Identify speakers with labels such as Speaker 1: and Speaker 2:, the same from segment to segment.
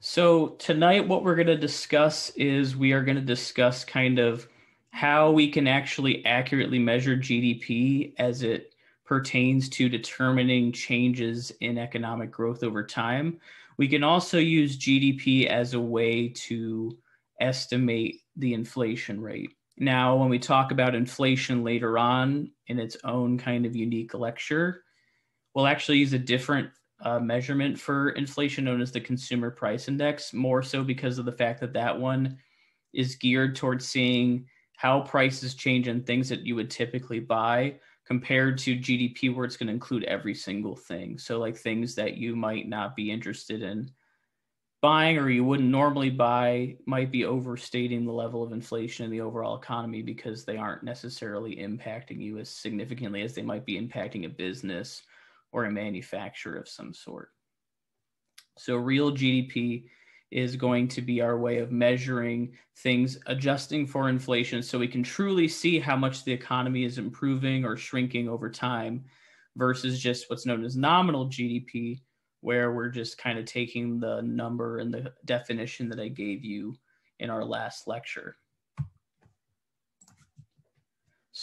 Speaker 1: So, tonight, what we're going to discuss is we are going to discuss kind of how we can actually accurately measure GDP as it pertains to determining changes in economic growth over time. We can also use GDP as a way to estimate the inflation rate. Now, when we talk about inflation later on in its own kind of unique lecture, we'll actually use a different uh, measurement for inflation known as the consumer price index, more so because of the fact that that one is geared towards seeing how prices change in things that you would typically buy compared to GDP, where it's going to include every single thing. So, like things that you might not be interested in buying or you wouldn't normally buy might be overstating the level of inflation in the overall economy because they aren't necessarily impacting you as significantly as they might be impacting a business or a manufacturer of some sort. So, real GDP is going to be our way of measuring things, adjusting for inflation, so we can truly see how much the economy is improving or shrinking over time versus just what's known as nominal GDP, where we're just kind of taking the number and the definition that I gave you in our last lecture.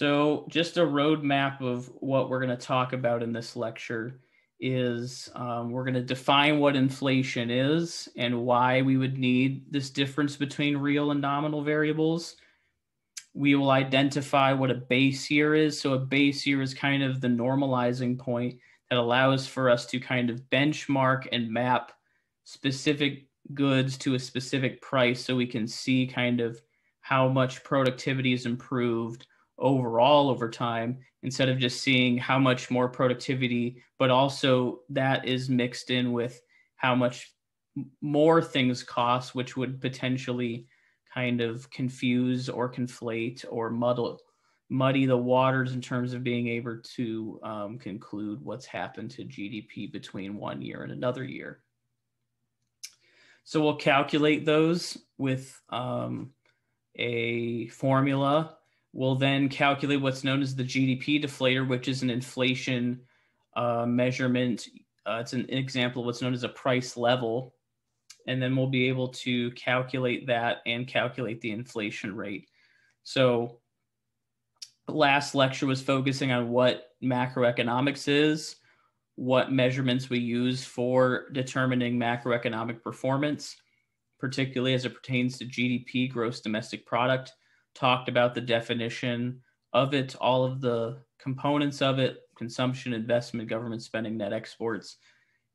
Speaker 1: So, just a roadmap of what we're going to talk about in this lecture is um, we're going to define what inflation is and why we would need this difference between real and nominal variables. We will identify what a base year is. So, a base year is kind of the normalizing point that allows for us to kind of benchmark and map specific goods to a specific price so we can see kind of how much productivity is improved overall over time instead of just seeing how much more productivity, but also that is mixed in with how much more things cost, which would potentially kind of confuse or conflate or muddle muddy the waters in terms of being able to um, conclude what's happened to GDP between one year and another year. So we'll calculate those with um, a formula We'll then calculate what's known as the GDP deflator, which is an inflation uh, measurement. Uh, it's an example of what's known as a price level. And then we'll be able to calculate that and calculate the inflation rate. So, last lecture was focusing on what macroeconomics is, what measurements we use for determining macroeconomic performance, particularly as it pertains to GDP, gross domestic product talked about the definition of it, all of the components of it consumption, investment, government spending, net exports.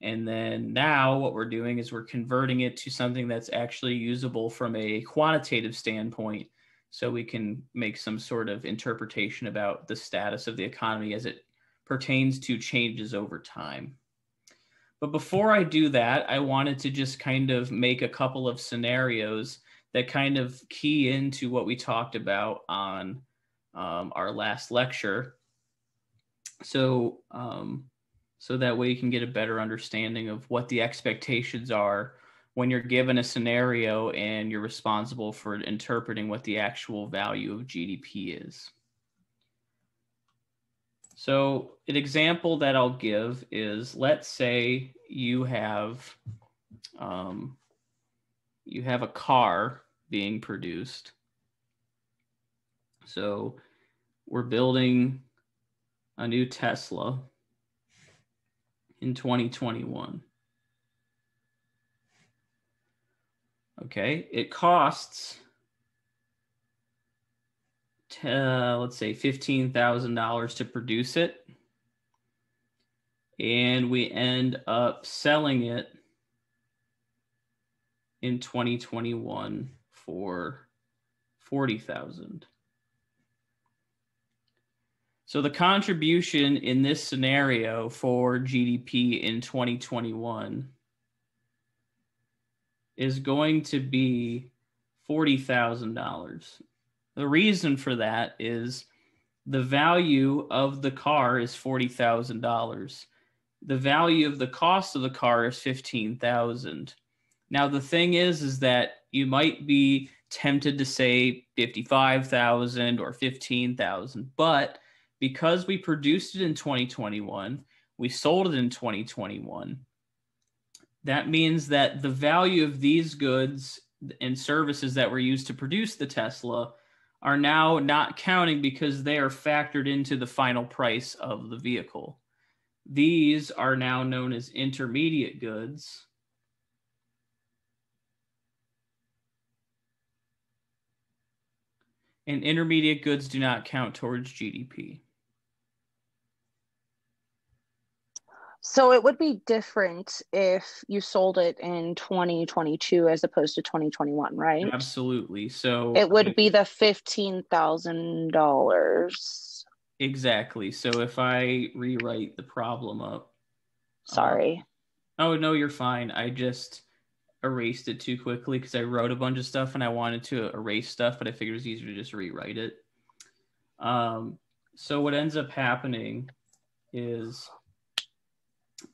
Speaker 1: And then now what we're doing is we're converting it to something that's actually usable from a quantitative standpoint so we can make some sort of interpretation about the status of the economy as it pertains to changes over time. But before I do that, I wanted to just kind of make a couple of scenarios that kind of key into what we talked about on um, our last lecture. So, um, so that way you can get a better understanding of what the expectations are when you're given a scenario and you're responsible for interpreting what the actual value of GDP is. So, an example that I'll give is let's say you have um, you have a car being produced. So we're building a new Tesla in 2021. Okay, it costs, uh, let's say $15,000 to produce it. And we end up selling it in 2021 for 40,000. So the contribution in this scenario for GDP in 2021 is going to be $40,000. The reason for that is the value of the car is $40,000. The value of the cost of the car is 15,000. Now the thing is is that you might be tempted to say 55,000 or 15,000, but because we produced it in 2021, we sold it in 2021, that means that the value of these goods and services that were used to produce the Tesla are now not counting because they are factored into the final price of the vehicle. These are now known as intermediate goods. And intermediate goods do not count towards GDP.
Speaker 2: So it would be different if you sold it in 2022 as opposed to 2021, right?
Speaker 1: Absolutely. So
Speaker 2: it would be the $15,000.
Speaker 1: Exactly. So if I rewrite the problem up.
Speaker 2: Sorry.
Speaker 1: Um, oh, no, you're fine. I just erased it too quickly because I wrote a bunch of stuff and I wanted to erase stuff, but I figured it's easier to just rewrite it. Um, so what ends up happening is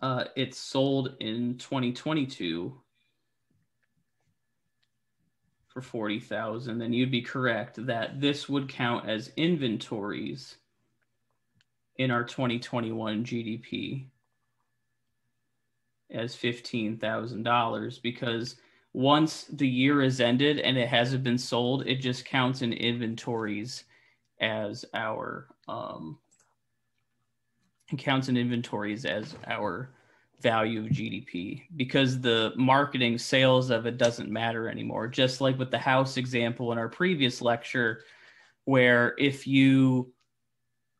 Speaker 1: uh, it's sold in 2022 for 40,000, then you'd be correct that this would count as inventories in our 2021 GDP as $15,000 because once the year is ended and it hasn't been sold, it just counts in inventories as our um, counts in inventories as our value of GDP because the marketing sales of it doesn't matter anymore. Just like with the house example in our previous lecture, where if you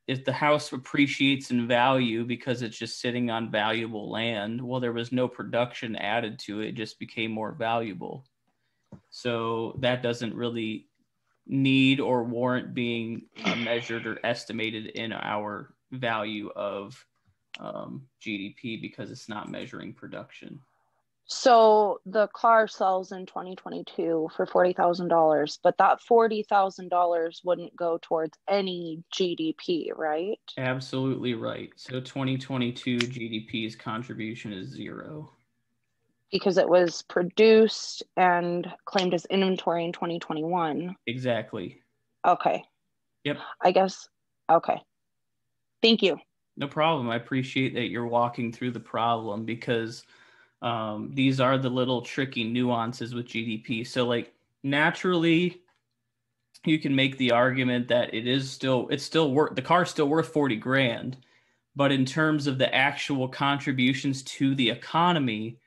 Speaker 1: if the house appreciates in value because it's just sitting on valuable land, well, there was no production added to it, it just became more valuable. So that doesn't really need or warrant being uh, measured or estimated in our value of um, GDP because it's not measuring production.
Speaker 2: So the car sells in 2022 for $40,000, but that $40,000 wouldn't go towards any GDP, right?
Speaker 1: Absolutely right. So 2022 GDP's contribution is zero.
Speaker 2: Because it was produced and claimed as inventory in 2021.
Speaker 1: Exactly.
Speaker 2: Okay.
Speaker 1: Yep.
Speaker 2: I guess, okay. Thank you.
Speaker 1: No problem. I appreciate that you're walking through the problem because um, these are the little tricky nuances with GDP. So, like, naturally, you can make the argument that it is still, it's still worth, the car's still worth 40 grand. But in terms of the actual contributions to the economy,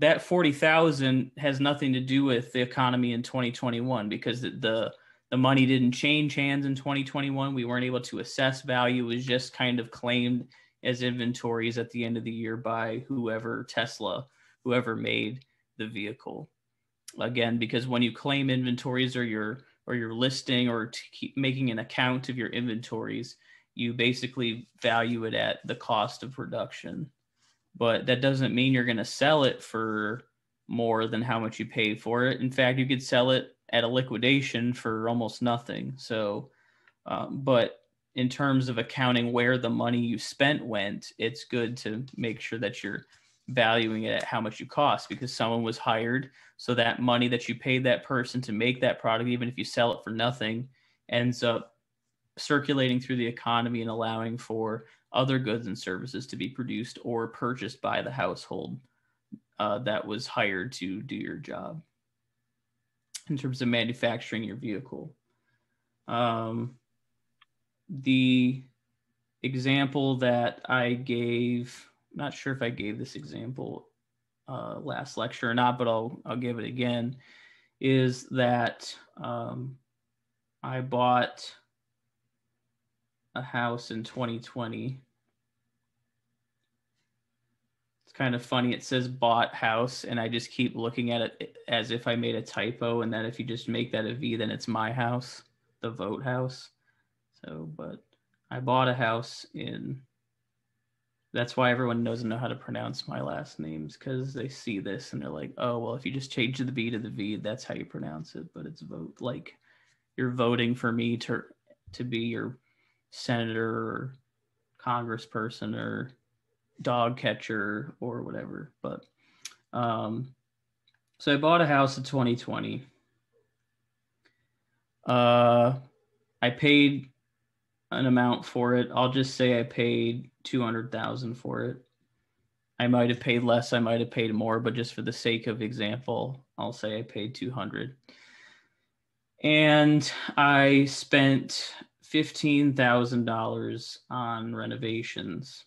Speaker 1: that 40,000 has nothing to do with the economy in 2021 because the, the the money didn't change hands in 2021. We weren't able to assess value. It was just kind of claimed as inventories at the end of the year by whoever Tesla, whoever made the vehicle. Again, because when you claim inventories or you're or you're listing or making an account of your inventories, you basically value it at the cost of production. But that doesn't mean you're going to sell it for more than how much you paid for it. In fact, you could sell it at a liquidation for almost nothing. So, um, but in terms of accounting where the money you spent went, it's good to make sure that you're valuing it at how much you cost because someone was hired. So that money that you paid that person to make that product, even if you sell it for nothing, ends up circulating through the economy and allowing for other goods and services to be produced or purchased by the household uh, that was hired to do your job in terms of manufacturing your vehicle. Um, the example that I gave, I'm not sure if I gave this example uh, last lecture or not, but I'll I'll give it again. Is that um, I bought a house in 2020 It's kind of funny. It says bought house, and I just keep looking at it as if I made a typo, and that if you just make that a V, then it's my house, the vote house. So, but I bought a house in. That's why everyone doesn't know how to pronounce my last names because they see this and they're like, "Oh, well, if you just change the V to the V, that's how you pronounce it." But it's vote like you're voting for me to to be your senator or congressperson or dog catcher or whatever. But um, so I bought a house in 2020. Uh, I paid an amount for it. I'll just say I paid 200,000 for it. I might have paid less, I might have paid more, but just for the sake of example, I'll say I paid 200. And I spent $15,000 on renovations.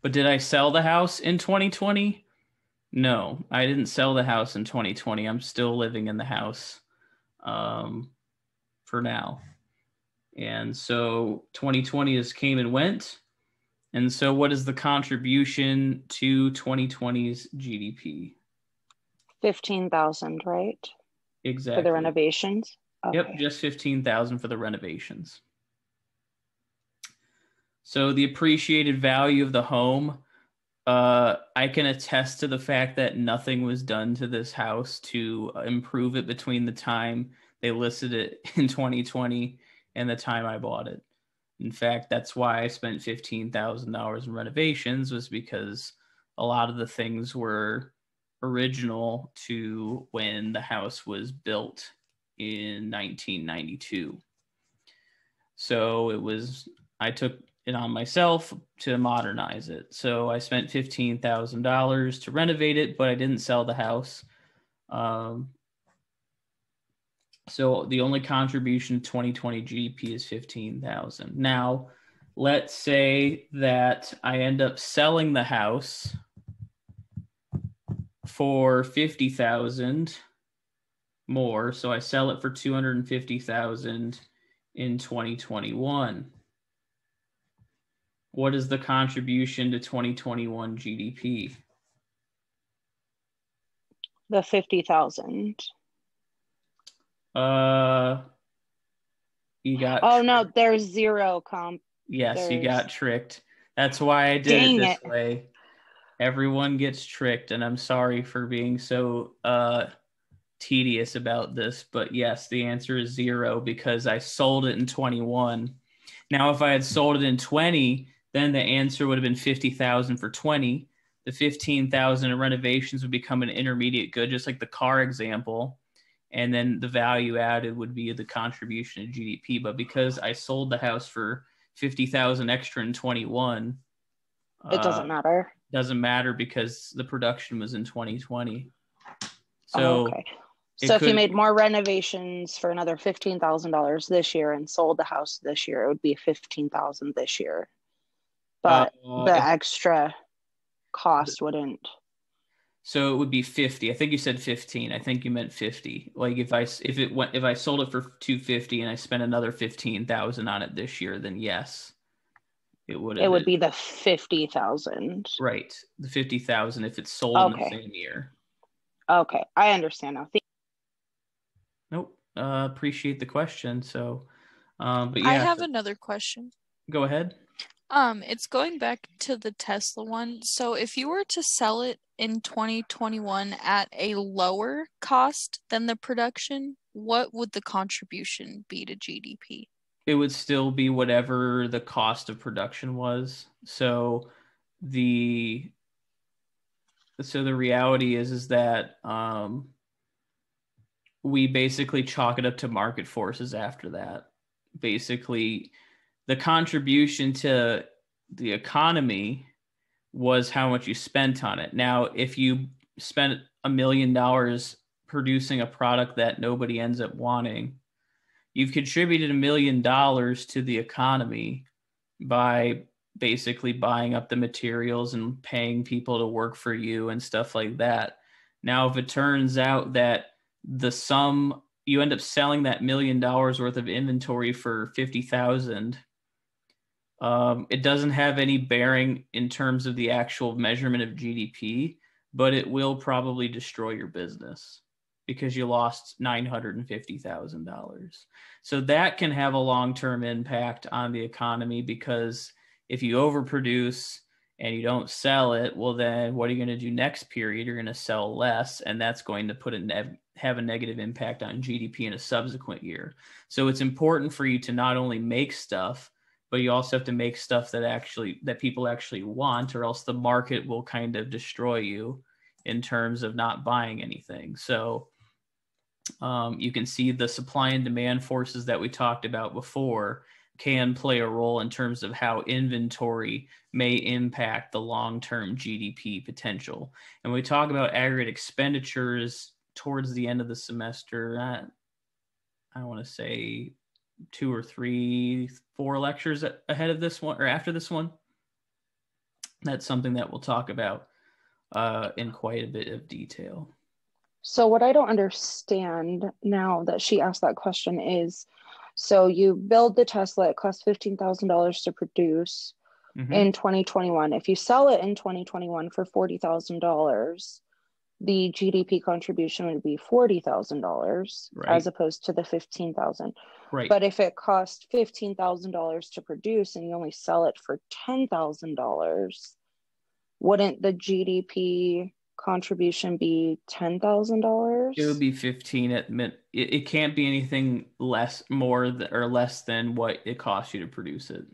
Speaker 1: But did I sell the house in 2020? No, I didn't sell the house in 2020. I'm still living in the house um, for now. And so 2020 has came and went. And so, what is the contribution to 2020's GDP?
Speaker 2: 15,000, right?
Speaker 1: Exactly.
Speaker 2: For the renovations?
Speaker 1: Okay. Yep, just 15,000 for the renovations. So, the appreciated value of the home, uh, I can attest to the fact that nothing was done to this house to improve it between the time they listed it in 2020 and the time I bought it. In fact, that's why I spent $15,000 in renovations was because a lot of the things were original to when the house was built in 1992. So it was I took it on myself to modernize it. So I spent $15,000 to renovate it, but I didn't sell the house. Um, so the only contribution 2020 GDP is 15,000. Now, let's say that I end up selling the house for 50,000 more, so I sell it for 250,000 in 2021. What is the contribution to 2021 GDP?
Speaker 2: The 50,000.
Speaker 1: Uh, you got.
Speaker 2: Oh tricked. no, there's zero comp.
Speaker 1: Yes, there's... you got tricked. That's why I did Dang it this it. way. Everyone gets tricked, and I'm sorry for being so uh tedious about this, but yes, the answer is zero because I sold it in 21. Now, if I had sold it in 20, then the answer would have been 50,000 for 20. The 15,000 in renovations would become an intermediate good, just like the car example and then the value added would be the contribution to GDP. But because I sold the house for fifty thousand extra in twenty one,
Speaker 2: it doesn't uh, matter.
Speaker 1: Doesn't matter because the production was in twenty twenty. So.
Speaker 2: Oh, okay. So if could, you made more renovations for another fifteen thousand dollars this year and sold the house this year, it would be fifteen thousand this year. But uh, the extra cost wouldn't.
Speaker 1: So it would be 50. I think you said 15. I think you meant 50. Like if I if it went if I sold it for 250 and I spent another 15,000 on it this year, then yes. It would
Speaker 2: It would been. be the 50,000.
Speaker 1: Right. The 50,000 if it's sold okay. in the same year.
Speaker 2: Okay. I understand now. Thank-
Speaker 1: nope. Uh, appreciate the question. So um but yeah.
Speaker 3: I have another question.
Speaker 1: Go ahead.
Speaker 3: Um, it's going back to the Tesla one. So if you were to sell it in 2021 at a lower cost than the production, what would the contribution be to GDP?
Speaker 1: It would still be whatever the cost of production was. So the so the reality is is that um, we basically chalk it up to market forces after that. Basically, the contribution to the economy was how much you spent on it. Now, if you spent a million dollars producing a product that nobody ends up wanting, you've contributed a million dollars to the economy by basically buying up the materials and paying people to work for you and stuff like that. Now, if it turns out that the sum you end up selling that million dollars worth of inventory for 50,000 um, it doesn't have any bearing in terms of the actual measurement of GDP, but it will probably destroy your business because you lost $950,000. So that can have a long term impact on the economy because if you overproduce and you don't sell it, well, then what are you going to do next period? You're going to sell less, and that's going to put a ne- have a negative impact on GDP in a subsequent year. So it's important for you to not only make stuff, but you also have to make stuff that actually that people actually want or else the market will kind of destroy you in terms of not buying anything so Um, you can see the supply and demand forces that we talked about before can play a role in terms of how inventory may impact the long term GDP potential. And we talk about aggregate expenditures towards the end of the semester. Uh, I want to say two or three, four lectures ahead of this one or after this one. That's something that we'll talk about uh, in quite a bit of detail.
Speaker 2: So, what I don't understand now that she asked that question is so you build the Tesla, it costs $15,000 to produce mm-hmm. in 2021. If you sell it in 2021 for $40,000, the GDP contribution would be $40,000 right. as opposed to the 15,000. Right. But if it costs $15,000 to produce and you only sell it for $10,000, wouldn't the GDP contribution be $10,000?
Speaker 1: It would be 15 at. It, it can't be anything less, more th- or less than what it costs you to produce it.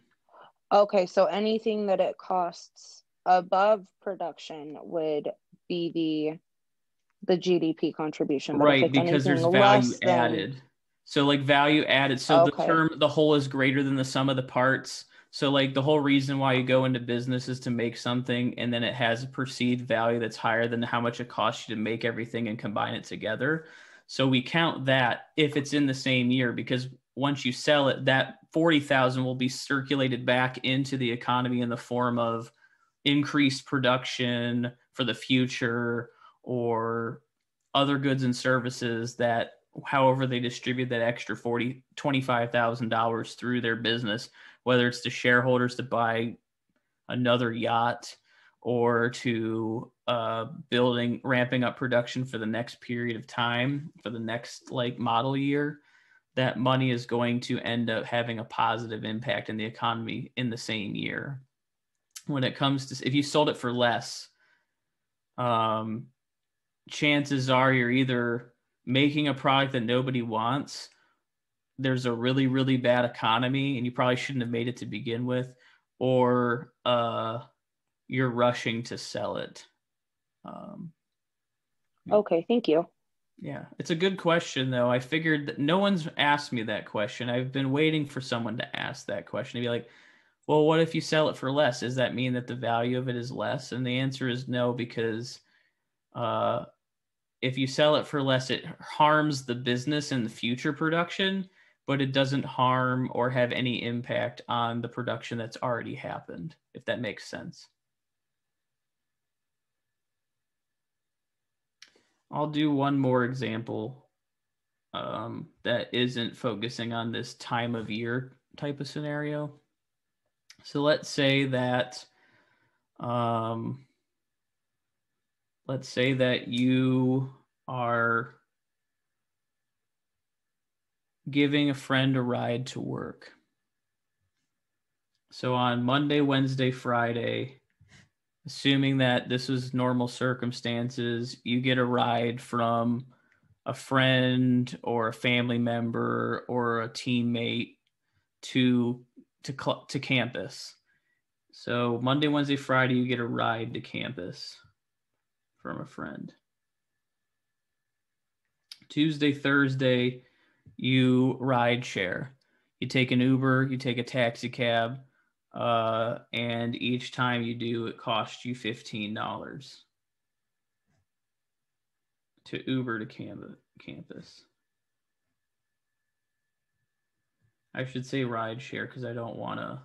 Speaker 2: Okay, so anything that it costs above production would be the the GDP contribution.
Speaker 1: But right, because there's value added. So like value added. So okay. the term the whole is greater than the sum of the parts. So like the whole reason why you go into business is to make something and then it has a perceived value that's higher than how much it costs you to make everything and combine it together. So we count that if it's in the same year because once you sell it that 40,000 will be circulated back into the economy in the form of increased production for the future or other goods and services that however they distribute that extra 40 $25,000 through their business whether it's to shareholders to buy another yacht or to uh, building ramping up production for the next period of time for the next like model year that money is going to end up having a positive impact in the economy in the same year. When it comes to if you sold it for less um, chances are you're either making a product that nobody wants there's a really really bad economy and you probably shouldn't have made it to begin with or uh, you're rushing to sell it. Um,
Speaker 2: okay thank you.
Speaker 1: Yeah it's a good question though. I figured that no one's asked me that question. I've been waiting for someone to ask that question to be like well what if you sell it for less? Does that mean that the value of it is less? And the answer is no because uh, if you sell it for less it harms the business and the future production but it doesn't harm or have any impact on the production that's already happened, if that makes sense. I'll do one more example um, that isn't focusing on this time of year type of scenario. So let's say that, um, let's say that you are giving a friend a ride to work. So on Monday, Wednesday, Friday, assuming that this was normal circumstances, you get a ride from a friend or a family member or a teammate to to to campus. So Monday, Wednesday, Friday, you get a ride to campus from a friend. Tuesday, Thursday, you ride share. You take an Uber, you take a taxi cab, uh, and each time you do, it costs you fifteen dollars to Uber to campus. I should say ride share because I don't want to.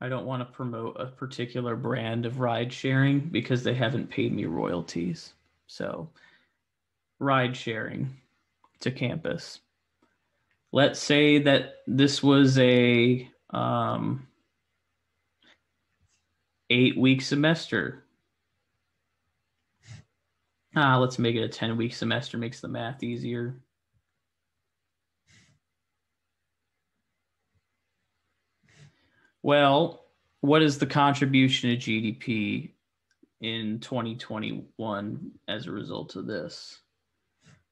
Speaker 1: I don't want to promote a particular brand of ride sharing because they haven't paid me royalties. So, ride sharing to campus. Let's say that this was a um, eight week semester. Ah, let's make it a 10 week semester, makes the math easier. Well, what is the contribution to GDP in 2021 as a result of this?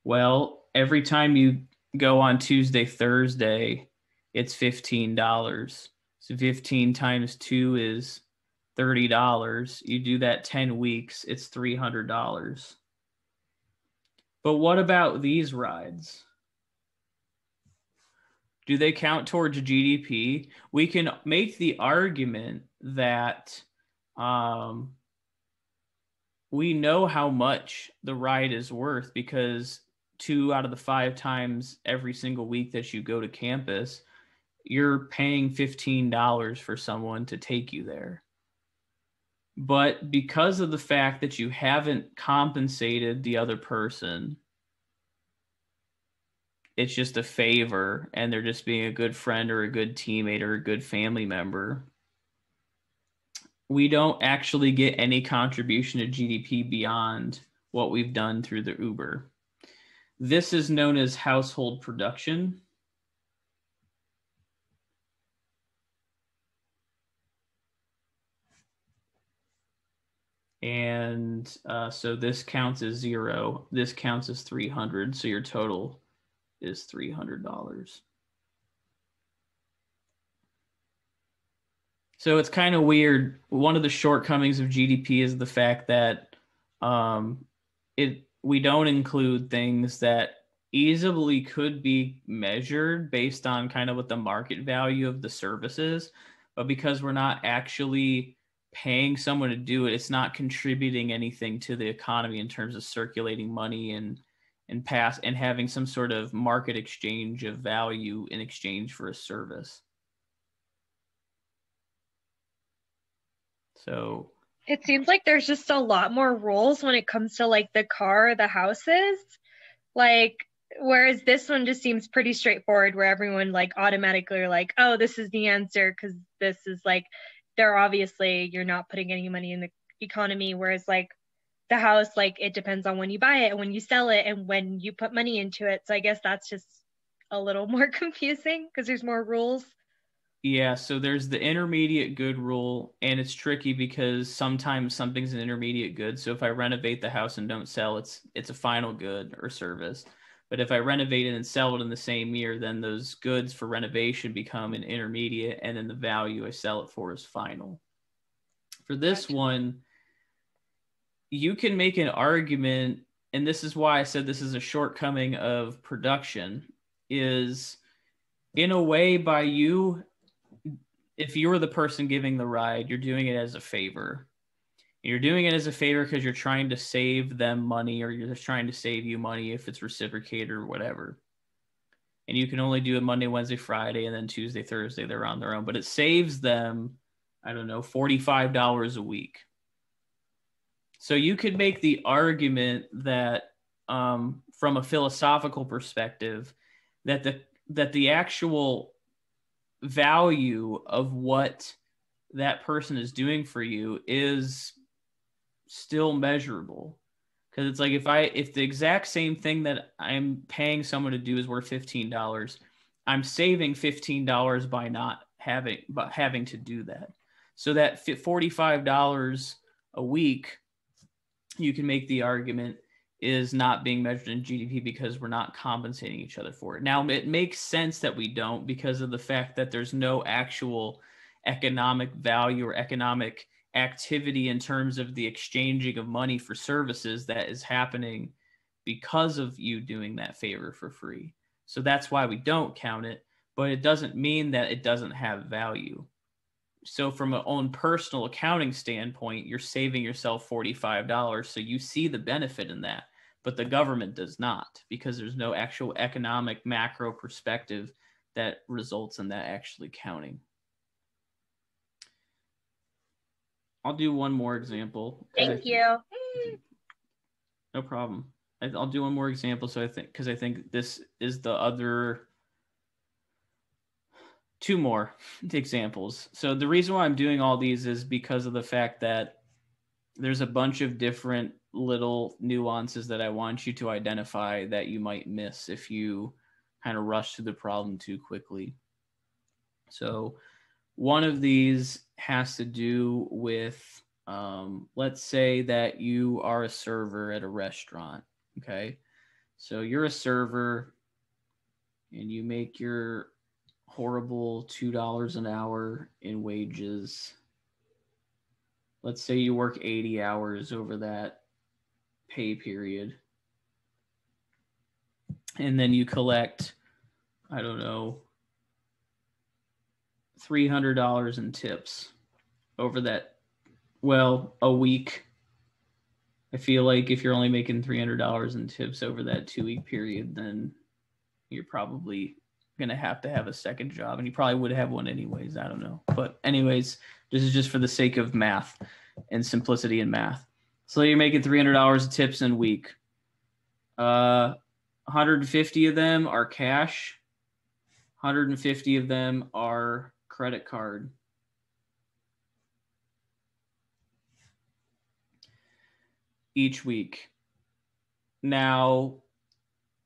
Speaker 1: Well, every time you go on Tuesday, Thursday, it's $15. So 15 times 2 is $30. You do that 10 weeks, it's $300. But what about these rides? Do they count towards GDP? We can make the argument that um, we know how much the ride is worth because two out of the five times every single week that you go to campus, you're paying $15 for someone to take you there. But because of the fact that you haven't compensated the other person, it's just a favor and they're just being a good friend or a good teammate or a good family member. We don't actually get any contribution to gdp beyond what we've done through the uber. This is known as household production. And uh, so this counts as zero. This counts as 300 so your total is $300. So it's kind of weird. One of the shortcomings of GDP is the fact that um, it we don't include things that easily could be measured based on kind of what the market value of the services, but because we're not actually paying someone to do it, it's not contributing anything to the economy in terms of circulating money and and pass and having some sort of market exchange of value in exchange for a service. So
Speaker 4: it seems like there's just a lot more rules when it comes to like the car, the houses. Like whereas this one just seems pretty straightforward where everyone like automatically are like, "Oh, this is the answer because this is like they're obviously you're not putting any money in the economy whereas like the house like it depends on when you buy it and when you sell it and when you put money into it. So i guess that's just a little more confusing because there's more rules.
Speaker 1: Yeah so there's the intermediate good rule and it's tricky because sometimes something's an intermediate good. So if i renovate the house and don't sell it's it's a final good or service. But if i renovate it and sell it in the same year then those goods for renovation become an intermediate and then the value i sell it for is final. For this one you can make an argument and this is why I said this is a shortcoming of production is in a way by you if you're the person giving the ride you're doing it as a favor. You're doing it as a favor because you're trying to save them money or you're just trying to save you money if it's reciprocated or whatever. And you can only do it monday wednesday friday and then tuesday thursday they're on their own. But it saves them i don't know $45 a week so you could make the argument that, um, from a philosophical perspective, that the that the actual value of what that person is doing for you is still measurable. Because it's like if i if the exact same thing that i'm paying someone to do is worth $15 i'm saving $15 by not having but having to do that. So that $45 a week you can make the argument is not being measured in GDP because we're not compensating each other for it. Now, it makes sense that we don't because of the fact that there's no actual economic value or economic activity in terms of the exchanging of money for services that is happening because of you doing that favor for free. So that's why we don't count it, but it doesn't mean that it doesn't have value so from an own personal accounting standpoint you're saving yourself $45 so you see the benefit in that but the government does not because there's no actual economic macro perspective that results in that actually counting. I'll do one more example
Speaker 4: thank you.
Speaker 1: No problem. I'll do one more example so i think because i think this is the other two more examples. So the reason why I'm doing all these is because of the fact that there's a bunch of different little nuances that I want you to identify that you might miss if you kind of rush through the problem too quickly. So one of these has to do with um, let's say that you are a server at a restaurant. Okay. So you're a server and you make your horrible $2 an hour in wages. Let's say you work 80 hours over that pay period. and then you collect, I don't know, $300 in tips over that, well, a week. I feel like if you're only making $300 in tips over that two week period, then you're probably going to have to have a second job and you probably would have one anyways. I don't know. But, anyways, this is just for the sake of math and simplicity in math. So you're making $300 of tips in a week. Uh, 150 of them are cash. 150 of them are credit card. Each week. Now,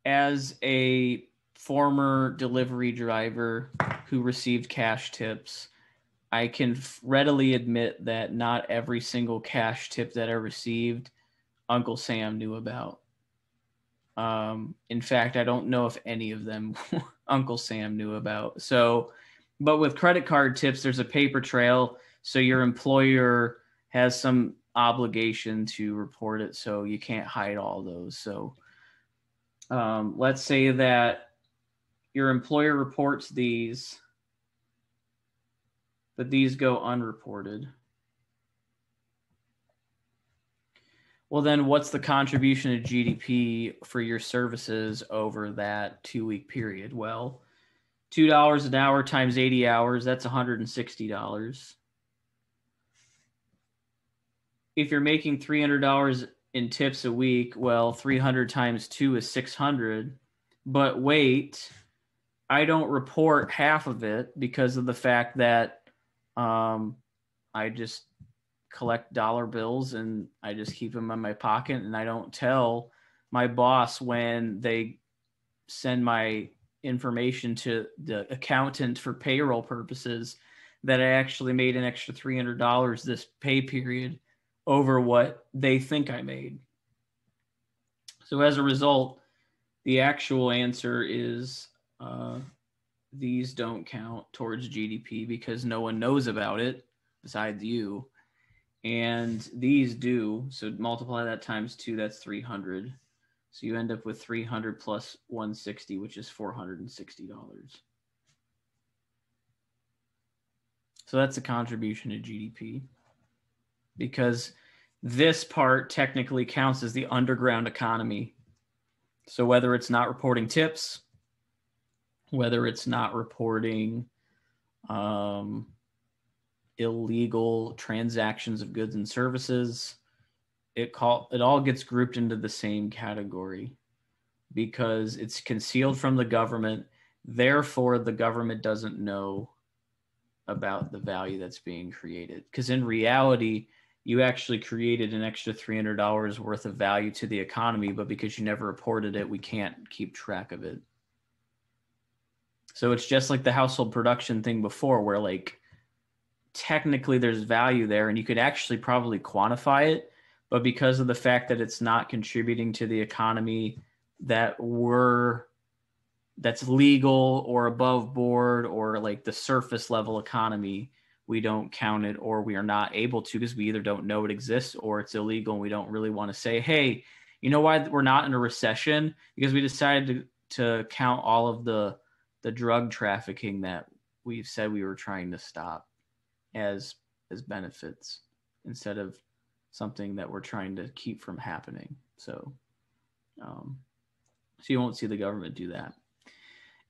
Speaker 1: as a former delivery driver who received cash tips, I can readily admit that not every single cash tip that I received, Uncle Sam knew about. Um, in fact, I don't know if any of them Uncle Sam knew about. So, but with credit card tips, there's a paper trail. So your employer has some obligation to report it. So you can't hide all those. So um, let's say that your employer reports these but these go unreported. Well, then what's the contribution to GDP for your services over that two week period? Well, $2 an hour times 80 hours, that's $160. If you're making $300 in tips a week, well, 300 times 2 is 600. But wait, I don't report half of it because of the fact that um, I just collect dollar bills and I just keep them in my pocket and I don't tell my boss when they send my information to the accountant for payroll purposes that I actually made an extra $300 this pay period over what they think I made. So as a result, the actual answer is uh, these don't count towards GDP because no one knows about it besides you. And these do. So multiply that times two, that's 300. So you end up with 300 plus 160, which is $460. So that's a contribution to GDP because this part technically counts as the underground economy. So whether it's not reporting tips, whether it's not reporting um, illegal transactions of goods and services it call it all gets grouped into the same category because it's concealed from the government. Therefore the government doesn't know about the value that's being created. Because in reality you actually created an extra $300 worth of value to the economy but because you never reported it we can't keep track of it so it's just like the household production thing before, where like technically there's value there and you could actually probably quantify it. But because of the fact that it's not contributing to the economy that we're that's legal or above board or like the surface level economy, we don't count it or we are not able to because we either don't know it exists or it's illegal and we don't really want to say, hey, you know why we're not in a recession? Because we decided to, to count all of the the drug trafficking that we've said we were trying to stop as as benefits instead of something that we're trying to keep from happening. So, um, so you won't see the government do that.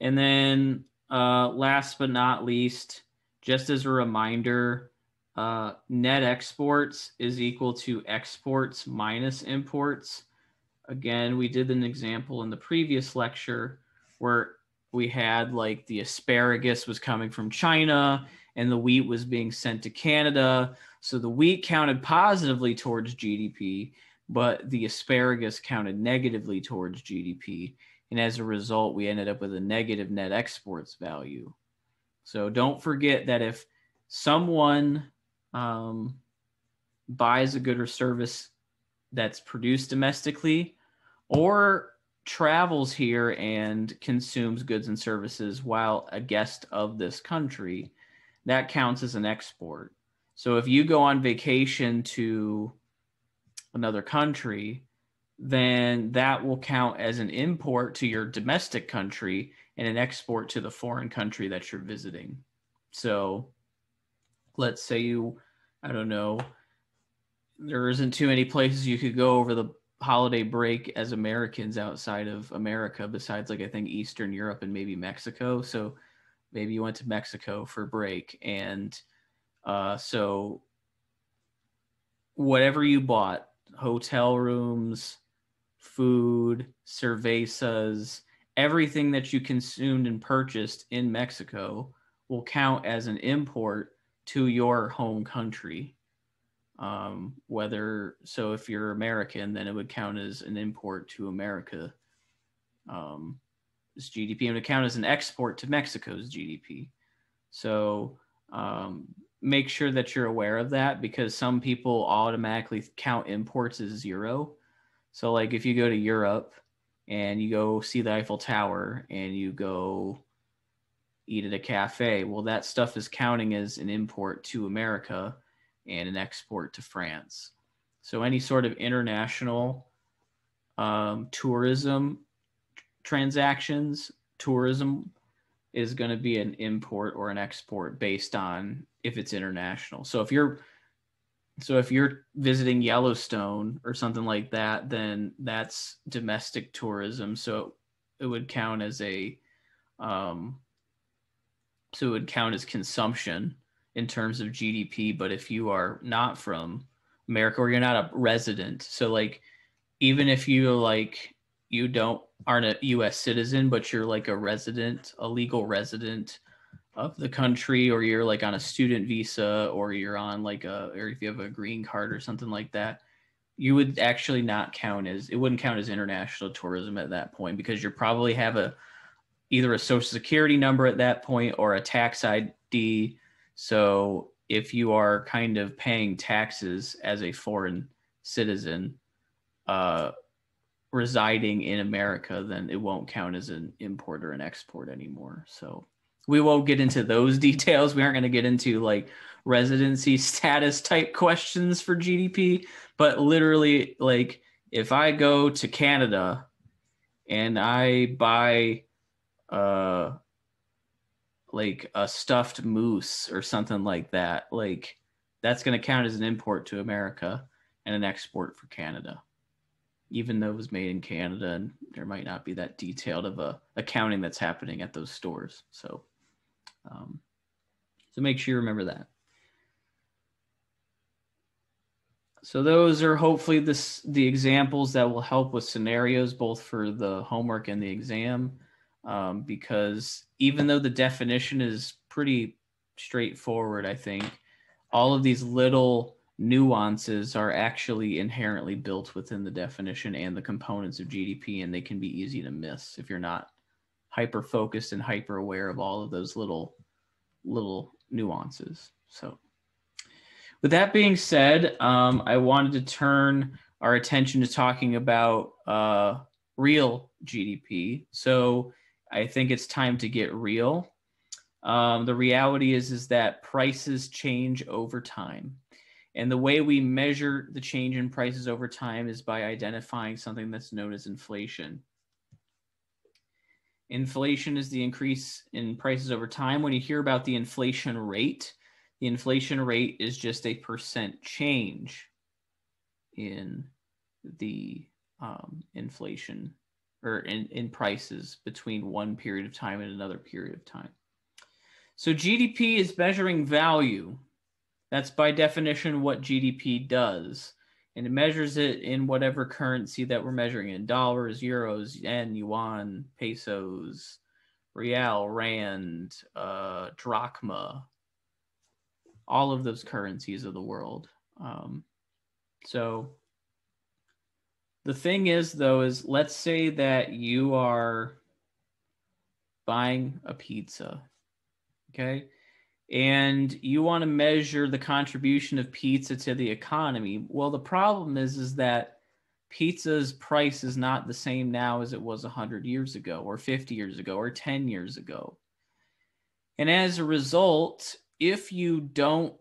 Speaker 1: And then, uh, last but not least, just as a reminder, uh, net exports is equal to exports minus imports. Again, we did an example in the previous lecture where we had like the asparagus was coming from China and the wheat was being sent to Canada. So the wheat counted positively towards GDP, but the asparagus counted negatively towards GDP. And as a result, we ended up with a negative net exports value. So don't forget that if someone um, buys a good or service that's produced domestically, or travels here and consumes goods and services while a guest of this country, that counts as an export. So if you go on vacation to another country then that will count as an import to your domestic country and an export to the foreign country that you're visiting. So let's say you, I don't know, there isn't too many places you could go over the holiday break as Americans outside of America, besides like I think Eastern Europe and maybe Mexico. So maybe you went to Mexico for break, and uh, so whatever you bought, hotel rooms, food, cervezas, everything that you consumed and purchased in Mexico will count as an import to your home country um, whether so if you're American, then it would count as an import to America. Um, this GDP and would count as an export to Mexico's GDP. So um, make sure that you're aware of that because some people automatically count imports as zero. So like if you go to Europe and you go see the Eiffel Tower and you go eat at a cafe, well that stuff is counting as an import to America and an export to France. So any sort of international um, tourism transactions, tourism is going to be an import or an export based on if it's international. So if you're so if you're visiting Yellowstone or something like that, then that's domestic tourism. So it would count as a um, so it would count as consumption in terms of GDP, but if you are not from America or you're not a resident, so like even if you like you don't aren't a US citizen, but you're like a resident, a legal resident of the country, or you're like on a student visa, or you're on like a or if you have a green card or something like that, you would actually not count as it wouldn't count as international tourism at that point because you probably have a either a social security number at that point or a tax ID so if you are kind of paying taxes as a foreign citizen uh, residing in America, then it won't count as an import or an export anymore. So we won't get into those details. We aren't going to get into like residency status type questions for GDP, but literally, like if I go to Canada and I buy uh like a stuffed moose or something like that, like that's going to count as an import to America and an export for Canada. Even though it was made in Canada and there might not be that detailed of a accounting that's happening at those stores. So, um, so make sure you remember that. So those are hopefully this the examples that will help with scenarios both for the homework and the exam um, because even though the definition is pretty straightforward, I think all of these little nuances are actually inherently built within the definition and the components of GDP, and they can be easy to miss if you're not hyper focused and hyper aware of all of those little little nuances. So, with that being said, um, I wanted to turn our attention to talking about uh, real GDP. So, I think it's time to get real. Um, the reality is is that prices change over time. And the way we measure the change in prices over time is by identifying something that's known as inflation. Inflation is the increase in prices over time. When you hear about the inflation rate, the inflation rate is just a percent change in the um, inflation or in, in prices between one period of time and another period of time. So GDP is measuring value. That's by definition what GDP does. And it measures it in whatever currency that we're measuring in dollars, euros, yen, yuan, pesos, real, rand, uh, drachma, all of those currencies of the world. Um, so the thing is, though, is let's say that you are buying a pizza, okay? And you want to measure the contribution of pizza to the economy. Well, the problem is, is that pizza's price is not the same now as it was 100 years ago, or 50 years ago, or 10 years ago. And as a result, if you don't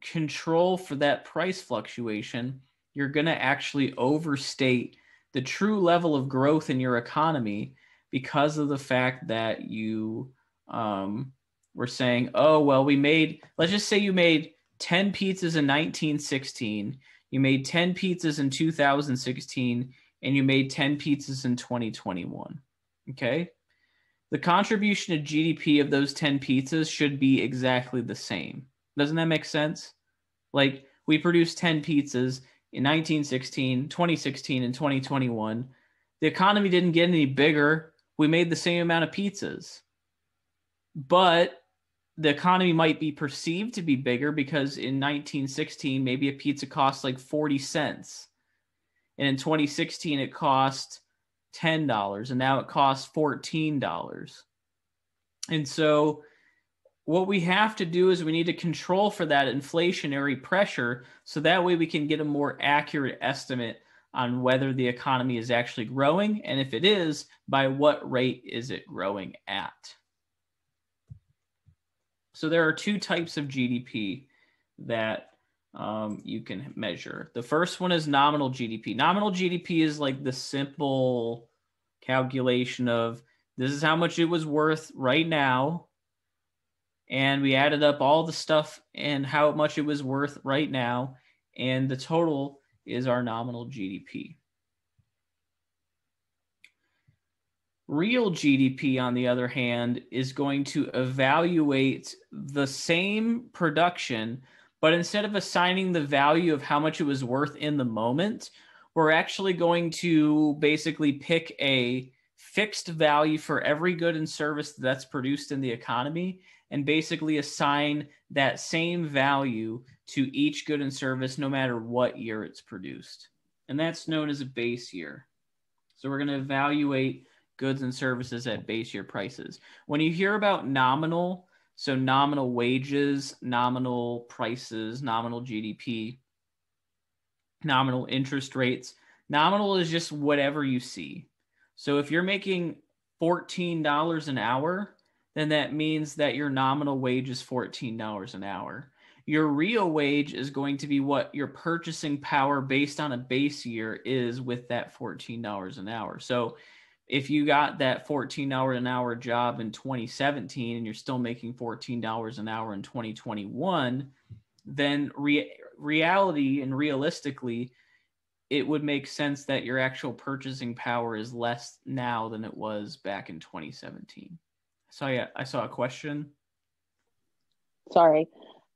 Speaker 1: control for that price fluctuation, you're going to actually overstate the true level of growth in your economy because of the fact that you um, were saying, oh, well, we made, let's just say you made 10 pizzas in 1916, you made 10 pizzas in 2016, and you made 10 pizzas in 2021. Okay. The contribution to GDP of those 10 pizzas should be exactly the same. Doesn't that make sense? Like we produce 10 pizzas in 1916, 2016, and 2021. The economy didn't get any bigger. We made the same amount of pizzas. But the economy might be perceived to be bigger because in 1916, maybe a pizza cost like 40 cents. And in 2016, it cost $10 and now it costs $14. And so what we have to do is we need to control for that inflationary pressure so that way we can get a more accurate estimate on whether the economy is actually growing and if it is by what rate is it growing at. So there are two types of gdp that um, you can measure. The first one is nominal gdp nominal gdp is like the simple calculation of this is how much it was worth right now and we added up all the stuff and how much it was worth right now and the total is our nominal GDP. Real GDP, on the other hand, is going to evaluate the same production, but instead of assigning the value of how much it was worth in the moment, we're actually going to basically pick a fixed value for every good and service that's produced in the economy and basically assign that same value to each good and service no matter what year it's produced. And that's known as a base year. So we're going to evaluate goods and services at base year prices. When you hear about nominal, so nominal wages, nominal prices, nominal GDP, nominal interest rates, nominal is just whatever you see. So if you're making $14 an hour, then that means that your nominal wage is $14 an hour. Your real wage is going to be what your purchasing power based on a base year is with that $14 an hour. So if you got that $14 an hour job in 2017 and you're still making $14 an hour in 2021, then re- reality and realistically, it would make sense that your actual purchasing power is less now than it was back in 2017. So yeah, I saw a question.
Speaker 2: Sorry.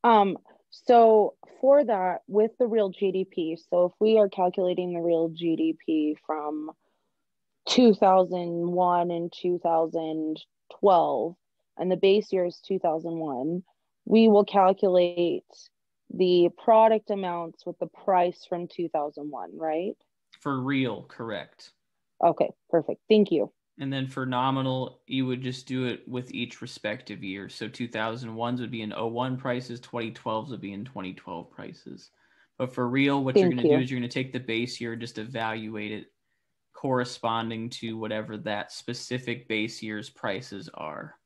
Speaker 2: Um, so for that, with the real GDP, so if we are calculating the real GDP from 2001 and 2012, and the base year is 2001, we will calculate the product amounts with the price from 2001, right?
Speaker 1: For real, correct.
Speaker 2: Okay, perfect. Thank you.
Speaker 1: And then for nominal, you would just do it with each respective year. So 2001s would be in 01 prices, 2012s would be in 2012 prices. But for real, what Thank you're going to you. do is you're going to take the base year, just evaluate it corresponding to whatever that specific base year's prices are.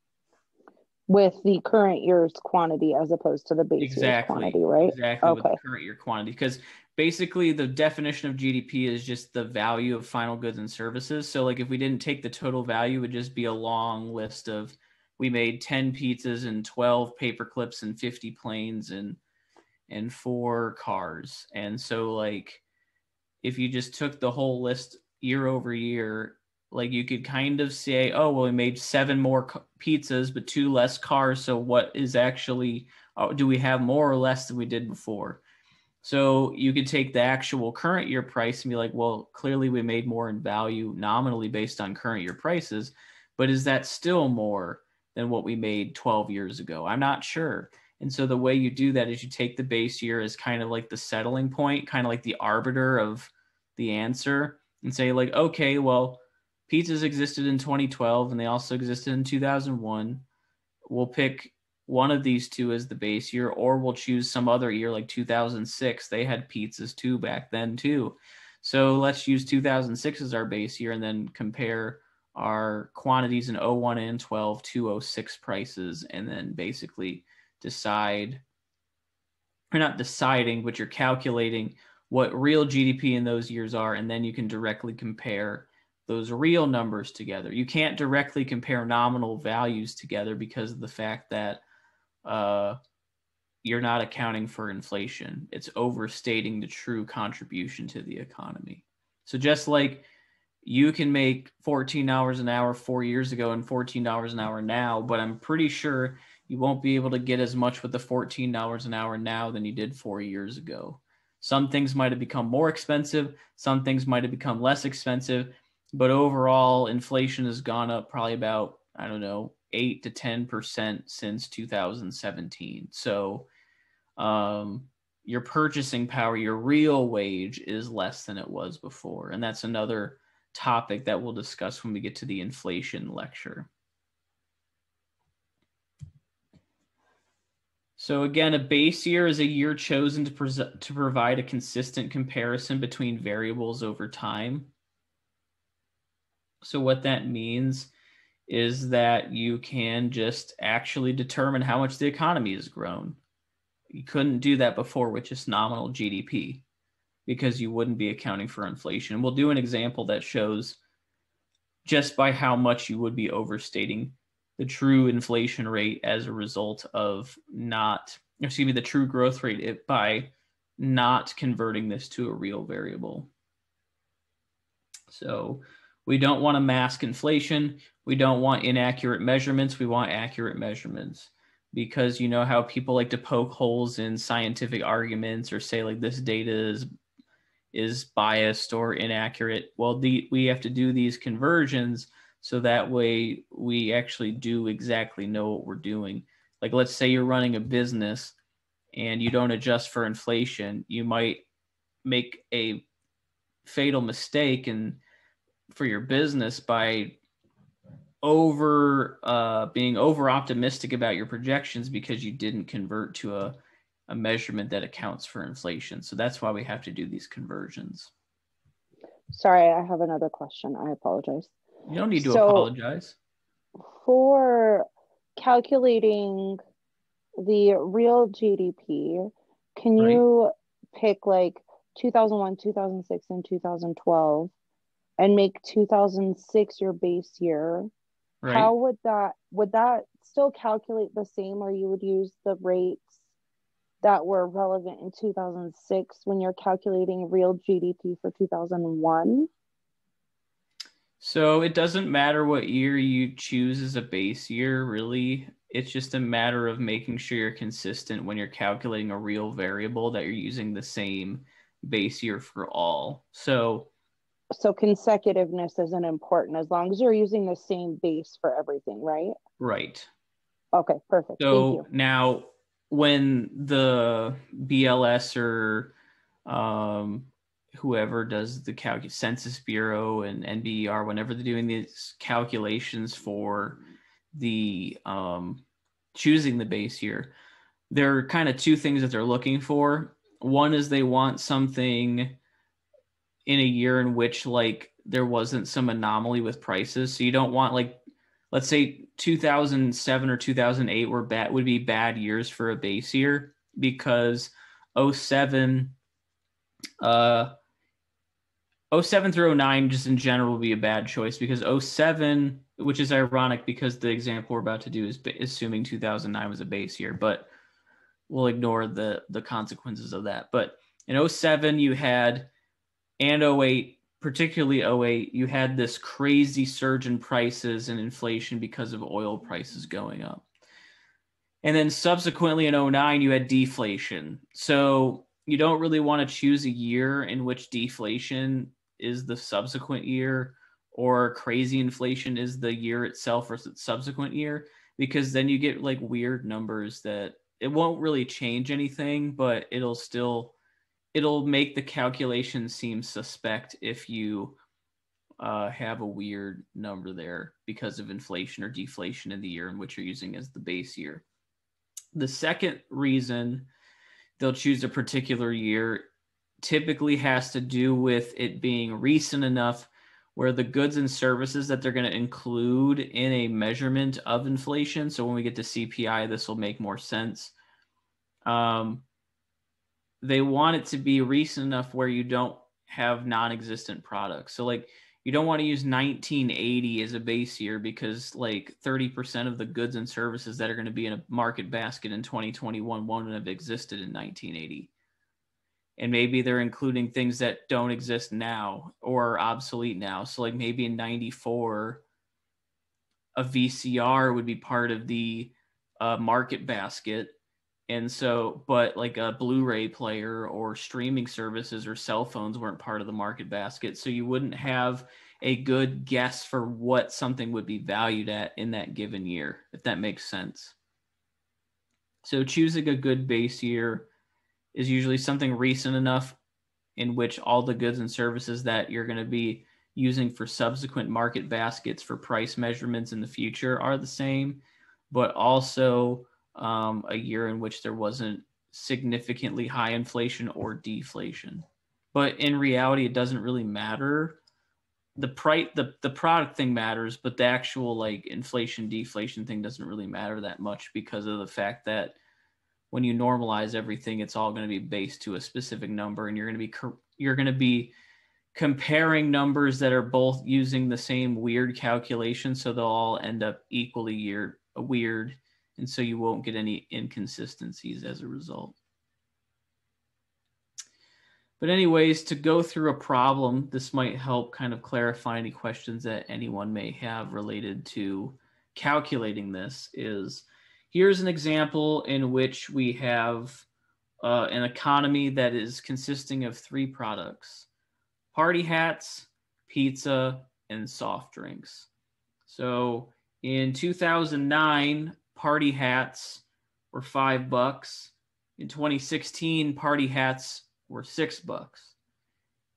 Speaker 2: With the current year's quantity as opposed to the base exactly. year's quantity, right?
Speaker 1: Exactly. Okay. With the current year quantity. Because basically the definition of GDP is just the value of final goods and services. So like if we didn't take the total value, it would just be a long list of we made 10 pizzas and 12 paper clips and 50 planes and and four cars. And so like if you just took the whole list year over year, like you could kind of say, oh, well, we made seven more pizzas, but two less cars. So what is actually, uh, do we have more or less than we did before? So you could take the actual current year price and be like, well, clearly we made more in value nominally based on current year prices, but is that still more than what we made 12 years ago? I'm not sure. And so the way you do that is you take the base year as kind of like the settling point, kind of like the arbiter of the answer, and say, like, okay, well, pizzas existed in 2012 and they also existed in 2001. We'll pick one of these two as the base year, or we'll choose some other year like 2006. They had pizzas too back then too. So let's use 2006 as our base year and then compare our quantities in 01 and 12 to 06 prices and then basically decide you're not deciding, but you're calculating what real GDP in those years are, and then you can directly compare those real numbers together. You can't directly compare nominal values together because of the fact that uh, you're not accounting for inflation. It's overstating the true contribution to the economy. So just like you can make $14 an hour four years ago and $14 an hour now, but I'm pretty sure you won't be able to get as much with the $14 an hour now than you did four years ago. Some things might have become more expensive, some things might have become less expensive, but overall, inflation has gone up probably about, I don't know, 8 to 10% since 2017. So, um, your purchasing power, your real wage is less than it was before. And that's another topic that we'll discuss when we get to the inflation lecture. So again, a base year is a year chosen to, to provide a consistent comparison between variables over time. So what that means is that you can just actually determine how much the economy has grown. You couldn't do that before with just nominal GDP because you wouldn't be accounting for inflation. We'll do an example that shows just by how much you would be overstating the true inflation rate as a result of not, excuse me, the true growth rate it, by not converting this to a real variable. So we don't want to mask inflation. We don't want inaccurate measurements. We want accurate measurements because you know how people like to poke holes in scientific arguments or say like this data is is biased or inaccurate. Well, the, we have to do these conversions so that way we actually do exactly know what we're doing. Like let's say you're running a business and you don't adjust for inflation, you might make a fatal mistake and for your business by over uh, being over optimistic about your projections because you didn't convert to a a measurement that accounts for inflation. So that's why we have to do these conversions.
Speaker 2: Sorry, I have another question. I apologize.
Speaker 1: You don't need to so apologize.
Speaker 2: For calculating the real GDP, can right. you pick like 2001, 2006, and 2012 and make 2006 your base year? Right. How would that would that still calculate the same or you would use the rates that were relevant in 2006 when you're calculating real GDP for 2001?
Speaker 1: So it doesn't matter what year you choose as a base year, really. It's just a matter of making sure you're consistent when you're calculating a real variable that you're using the same base year for all. So
Speaker 2: so consecutiveness isn't important as long as you're using the same base for everything, right?
Speaker 1: Right.
Speaker 2: Okay, perfect.
Speaker 1: So now when the BLS or um, whoever does the calc- Census Bureau and NBER, whenever they're doing these calculations for the um, choosing the base year, there are kind of two things that they're looking for. One is they want something in a year in which like there wasn't some anomaly with prices. So you don't want like let's say 2007 or 2008 were bad would be bad years for a base year because 07 uh 07 through 09 just in general would be a bad choice because 07 which is ironic because the example we're about to do is assuming 2009 was a base year but we'll ignore the the consequences of that but in 07 you had and 08 particularly 08, you had this crazy surge in prices and inflation because of oil prices going up. And then subsequently in 09, you had deflation. So you don't really want to choose a year in which deflation is the subsequent year or crazy inflation is the year itself or subsequent year because then you get like weird numbers that it won't really change anything, but it'll still it'll make the calculation seem suspect if you uh, have a weird number there because of inflation or deflation in the year in which you're using as the base year. The second reason they'll choose a particular year typically has to do with it being recent enough where the goods and services that they're going to include in a measurement of inflation. So when we get to CPI, this will make more sense. Um, they want it to be recent enough where you don't have non-existent products. So like you don't want to use 1980 as a base year because like 30% of the goods and services that are going to be in a market basket in 2021 won't have existed in 1980 and maybe they're including things that don't exist now or are obsolete now. So like maybe in 94 a vcr would be part of the uh, market basket and so but like a blu-ray player or streaming services or cell phones weren't part of the market basket so you wouldn't have a good guess for what something would be valued at in that given year if that makes sense. So choosing a good base year is usually something recent enough in which all the goods and services that you're going to be using for subsequent market baskets for price measurements in the future are the same, but also um, a year in which there wasn't significantly high inflation or deflation. But in reality, it doesn't really matter. The price, the, the product thing matters, but the actual like inflation deflation thing doesn't really matter that much because of the fact that when you normalize everything, it's all going to be based to a specific number, and you're going to be you're going to be comparing numbers that are both using the same weird calculation, so they'll all end up equally year, weird, and so you won't get any inconsistencies as a result. But anyways, to go through a problem, this might help kind of clarify any questions that anyone may have related to calculating this is here's an example in which we have uh, an economy that is consisting of three products party hats, pizza, and soft drinks. So in 2009, party hats were five bucks. In 2016, party hats were six bucks.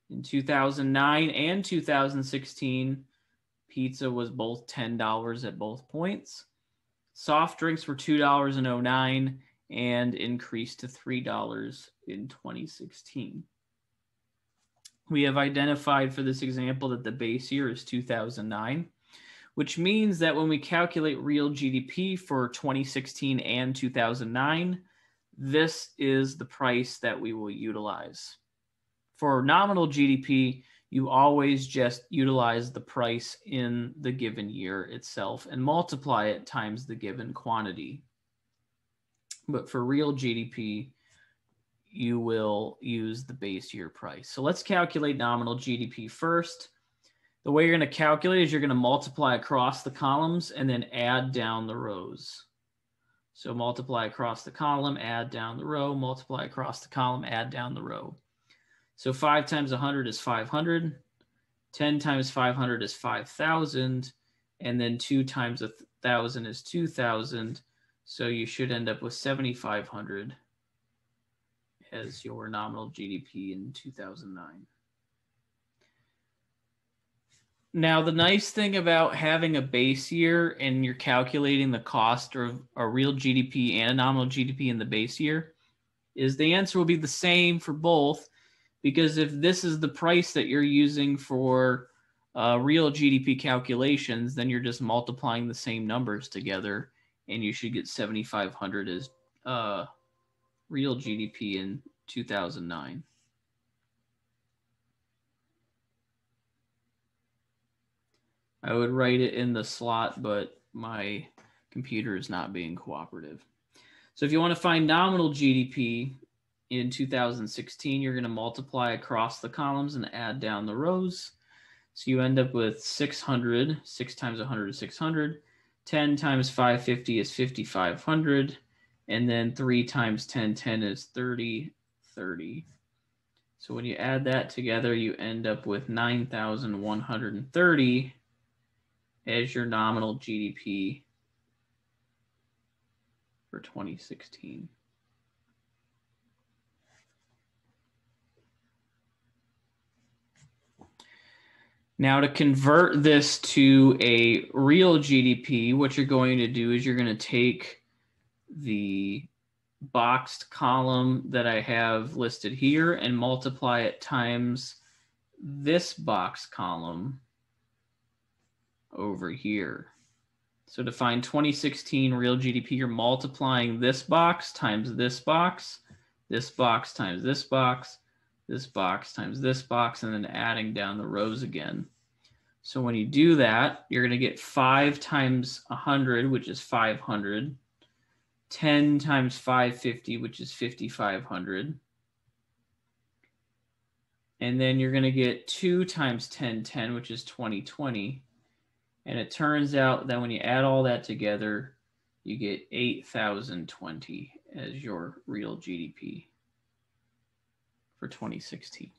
Speaker 1: In 2009 and 2016, pizza was both $10 at both points. Soft drinks were $2.09 and increased to $3 in 2016. We have identified for this example that the base year is 2009, which means that when we calculate real GDP for 2016 and 2009, this is the price that we will utilize. For nominal GDP, you always just utilize the price in the given year itself and multiply it times the given quantity. But for real GDP, you will use the base year price. So let's calculate nominal GDP first. The way you're going to calculate is you're going to multiply across the columns and then add down the rows. So multiply across the column, add down the row, multiply across the column, add down the row. So 5 times 100 is 500. 10 times 500 is 5,000. And then 2 times a 1,000 is 2,000. So you should end up with 7,500 as your nominal GDP in 2009. Now, the nice thing about having a base year and you're calculating the cost of a real GDP and a nominal GDP in the base year is the answer will be the same for both because if this is the price that you're using for uh, real GDP calculations, then you're just multiplying the same numbers together, and you should get 7,500 as uh, real GDP in 2009. I would write it in the slot, but my computer is not being cooperative. So if you want to find nominal GDP, in 2016, you're going to multiply across the columns and add down the rows. So you end up with 600, 6 times 100 is 600, 10 times 550 is 5,500, and then 3 times 10, 10 is 30, 30. So when you add that together, you end up with 9,130 as your nominal GDP for 2016. Now, to convert this to a real GDP, what you're going to do is you're going to take the boxed column that I have listed here and multiply it times this box column over here. So to find 2016 real GDP, you're multiplying this box times this box this box times this box, this box times this box, and then adding down the rows again. So when you do that, you're going to get 5 times 100, which is 500. 10 times 550, which is 5,500. And then you're going to get 2 times 10, 10, which is 2020. And it turns out that when you add all that together, you get 8,020 as your real GDP for 2016.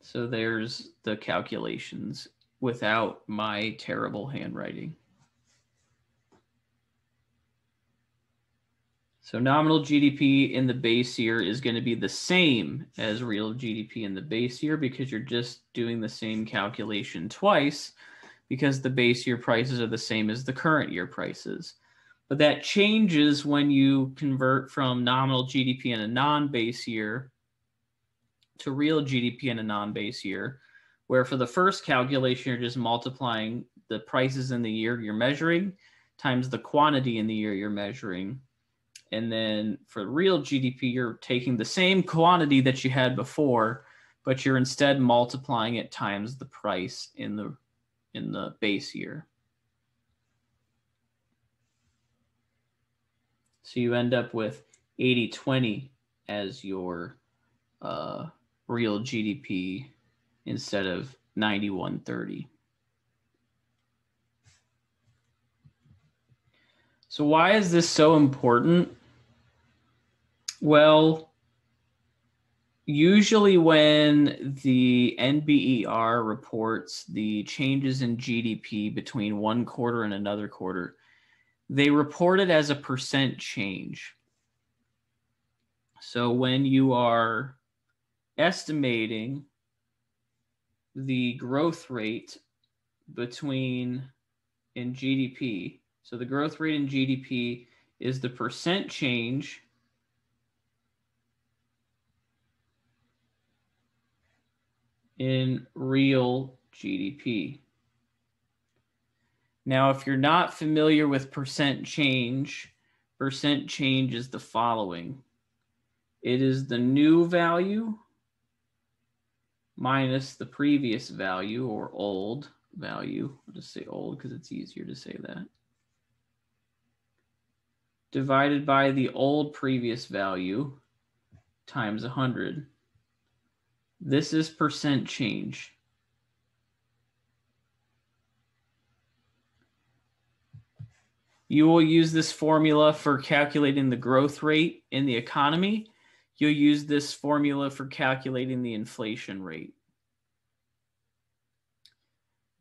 Speaker 1: So there's the calculations without my terrible handwriting. So nominal GDP in the base year is going to be the same as real GDP in the base year because you're just doing the same calculation twice because the base year prices are the same as the current year prices. But that changes when you convert from nominal GDP in a non-base year to real GDP in a non-base year, where for the first calculation, you're just multiplying the prices in the year you're measuring times the quantity in the year you're measuring. And then for real GDP, you're taking the same quantity that you had before, but you're instead multiplying it times the price in the in the base year. So you end up with 80-20 as your uh, real GDP instead of 9130. So why is this so important? Well, usually when the NBER reports the changes in GDP between one quarter and another quarter, they report it as a percent change. So when you are estimating the growth rate between in GDP. So the growth rate in GDP is the percent change in real GDP. Now, if you're not familiar with percent change, percent change is the following. It is the new value minus the previous value or old value. I'll just say old because it's easier to say that. Divided by the old previous value times 100. This is percent change. You will use this formula for calculating the growth rate in the economy you'll use this formula for calculating the inflation rate.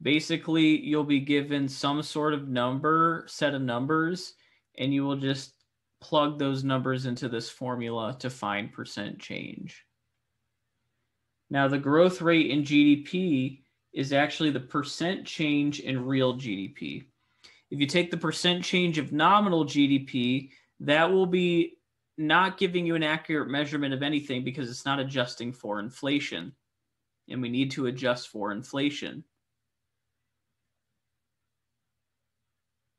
Speaker 1: Basically, you'll be given some sort of number, set of numbers, and you will just plug those numbers into this formula to find percent change. Now, the growth rate in GDP is actually the percent change in real GDP. If you take the percent change of nominal GDP, that will be not giving you an accurate measurement of anything because it's not adjusting for inflation. And we need to adjust for inflation.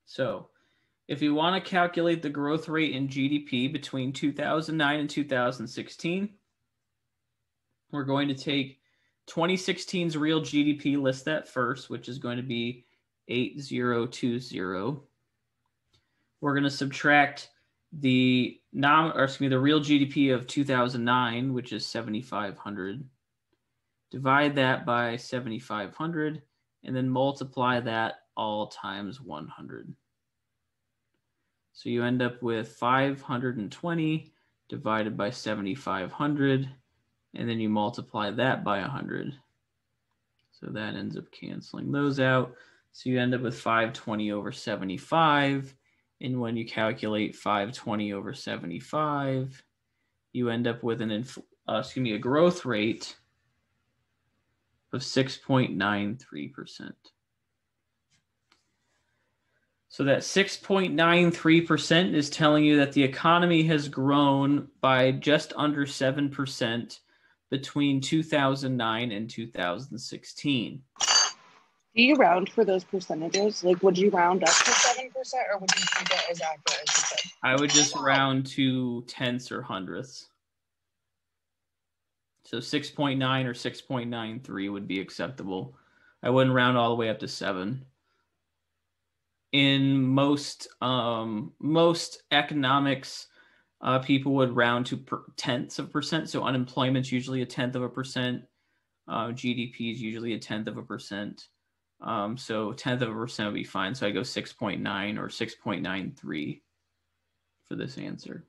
Speaker 1: So, if you want to calculate the growth rate in GDP between 2009 and 2016, we're going to take 2016's real GDP, list that first, which is going to be 8020. We're going to subtract the nom or excuse me, the real GDP of 2009, which is 7,500. Divide that by 7,500 and then multiply that all times 100. So you end up with 520 divided by 7,500 and then you multiply that by 100. So that ends up canceling those out. So you end up with 520 over 75 and when you calculate 520 over 75, you end up with an, uh, excuse me, a growth rate of 6.93%. So that 6.93% is telling you that the economy has grown by just under 7% between 2009 and 2016.
Speaker 2: Do you round for those percentages? Like, would you round up to 7% or would you keep it as accurate as you could?
Speaker 1: I would just round to tenths or hundredths. So 6.9 or 6.93 would be acceptable. I wouldn't round all the way up to 7. In most um, most economics, uh, people would round to per- tenths of percent. So unemployment's usually a tenth of a percent. Uh, GDP is usually a tenth of a percent. Um, so tenth of a percent would be fine. So I go 6.9 or 6.93 for this answer.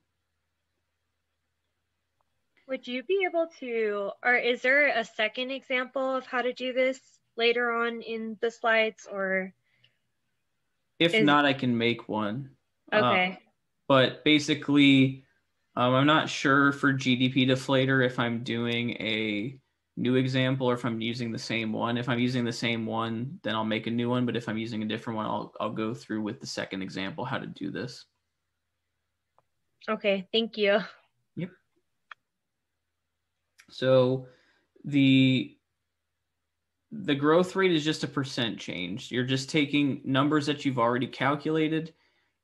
Speaker 4: Would you be able to, or is there a second example of how to do this later on in the slides or?
Speaker 1: If is... not, I can make one.
Speaker 4: Okay.
Speaker 1: Uh, but basically, um, I'm not sure for GDP deflator if I'm doing a new example or if I'm using the same one. If I'm using the same one, then I'll make a new one. But if I'm using a different one, I'll, I'll go through with the second example how to do this.
Speaker 4: Okay, thank you.
Speaker 1: Yep. So the the growth rate is just a percent change. You're just taking numbers that you've already calculated.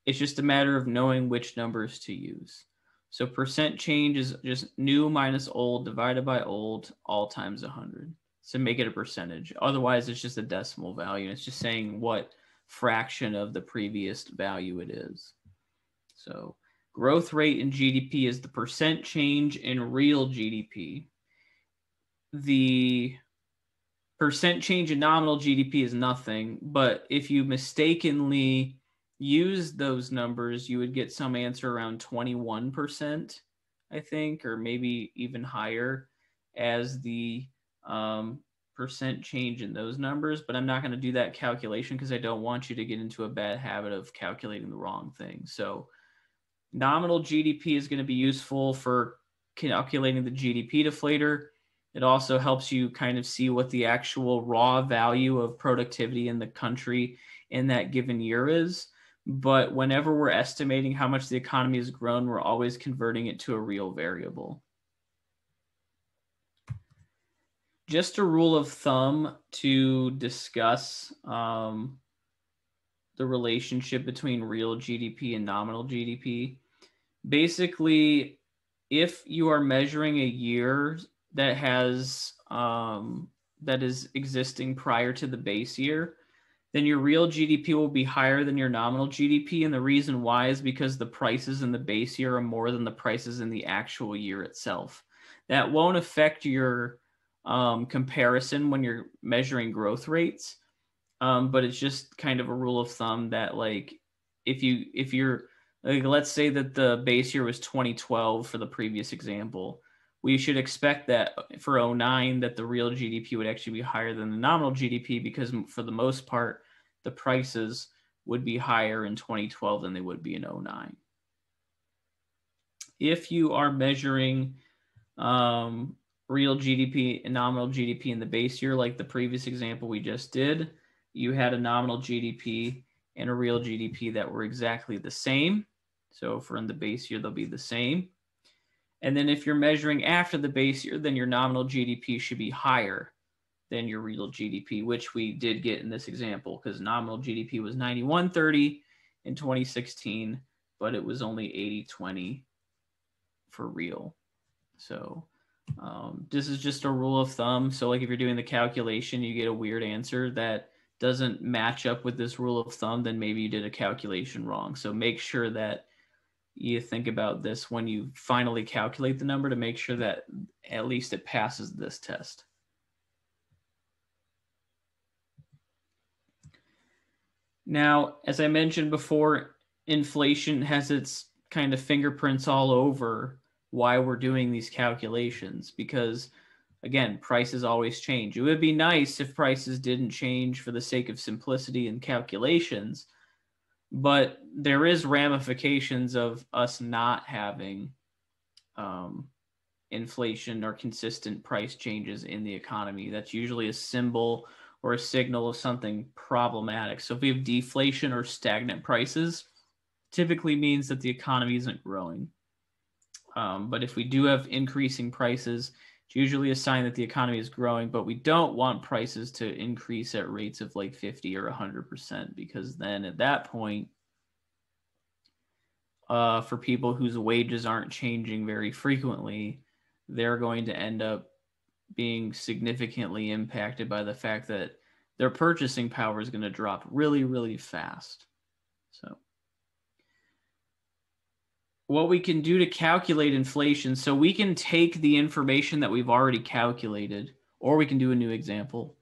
Speaker 1: It's just a matter of knowing which numbers to use. So percent change is just new minus old divided by old all times 100 So make it a percentage. Otherwise, it's just a decimal value. It's just saying what fraction of the previous value it is. So growth rate in GDP is the percent change in real GDP. The percent change in nominal GDP is nothing, but if you mistakenly use those numbers, you would get some answer around 21%, I think, or maybe even higher as the um, percent change in those numbers. But I'm not going to do that calculation because I don't want you to get into a bad habit of calculating the wrong thing. So nominal GDP is going to be useful for calculating the GDP deflator. It also helps you kind of see what the actual raw value of productivity in the country in that given year is but whenever we're estimating how much the economy has grown, we're always converting it to a real variable. Just a rule of thumb to discuss um, the relationship between real GDP and nominal GDP. Basically, if you are measuring a year that has um, that is existing prior to the base year, then your real GDP will be higher than your nominal GDP. And the reason why is because the prices in the base year are more than the prices in the actual year itself. That won't affect your um, comparison when you're measuring growth rates. Um, but it's just kind of a rule of thumb that like if you if you're like let's say that the base year was 2012 for the previous example we should expect that for 09 that the real gdp would actually be higher than the nominal gdp because for the most part the prices would be higher in 2012 than they would be in 09. If you are measuring um, real GDP and nominal GDP in the base year, like the previous example we just did, you had a nominal GDP and a real GDP that were exactly the same. So for in the base year, they'll be the same. And then if you're measuring after the base year, then your nominal GDP should be higher than your real GDP, which we did get in this example because nominal GDP was 9130 in 2016, but it was only 8020 for real. So um, this is just a rule of thumb. So like if you're doing the calculation, you get a weird answer that doesn't match up with this rule of thumb, then maybe you did a calculation wrong. So make sure that you think about this when you finally calculate the number to make sure that at least it passes this test. Now, as I mentioned before, inflation has its kind of fingerprints all over why we're doing these calculations because again, prices always change. It would be nice if prices didn't change for the sake of simplicity and calculations, but there is ramifications of us not having um, inflation or consistent price changes in the economy. That's usually a symbol or a signal of something problematic. So if we have deflation or stagnant prices, typically means that the economy isn't growing. Um, but if we do have increasing prices, It's usually a sign that the economy is growing, but we don't want prices to increase at rates of like 50 or 100% because then at that point, uh, for people whose wages aren't changing very frequently, they're going to end up being significantly impacted by the fact that their purchasing power is going to drop really, really fast. So, what we can do to calculate inflation, so we can take the information that we've already calculated, or we can do a new example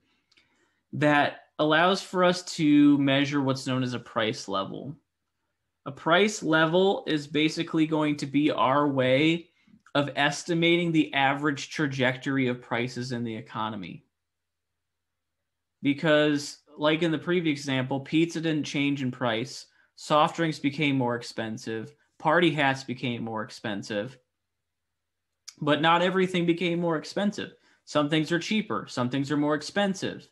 Speaker 1: that allows for us to measure what's known as a price level. A price level is basically going to be our way of estimating the average trajectory of prices in the economy. Because, like in the previous example, pizza didn't change in price, soft drinks became more expensive, party hats became more expensive, but not everything became more expensive. Some things are cheaper, some things are more expensive.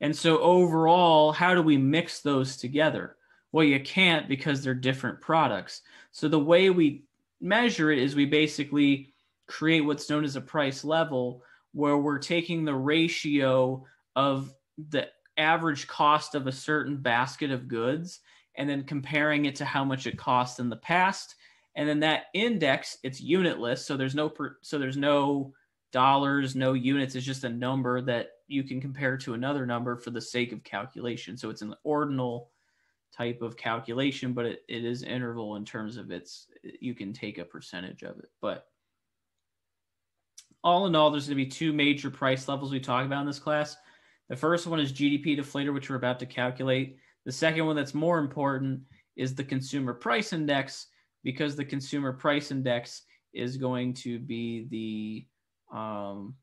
Speaker 1: And so, overall, how do we mix those together? Well, you can't because they're different products. So, the way we measure it is we basically create what's known as a price level where we're taking the ratio of the average cost of a certain basket of goods and then comparing it to how much it cost in the past. And then that index it's unitless so there's no per, so there's no dollars no units it's just a number that you can compare to another number for the sake of calculation. So it's an ordinal type of calculation, but it, it is interval in terms of its, you can take a percentage of it. But all in all, there's going to be two major price levels we talk about in this class. The first one is GDP deflator, which we're about to calculate. The second one that's more important is the consumer price index, because the consumer price index is going to be the um,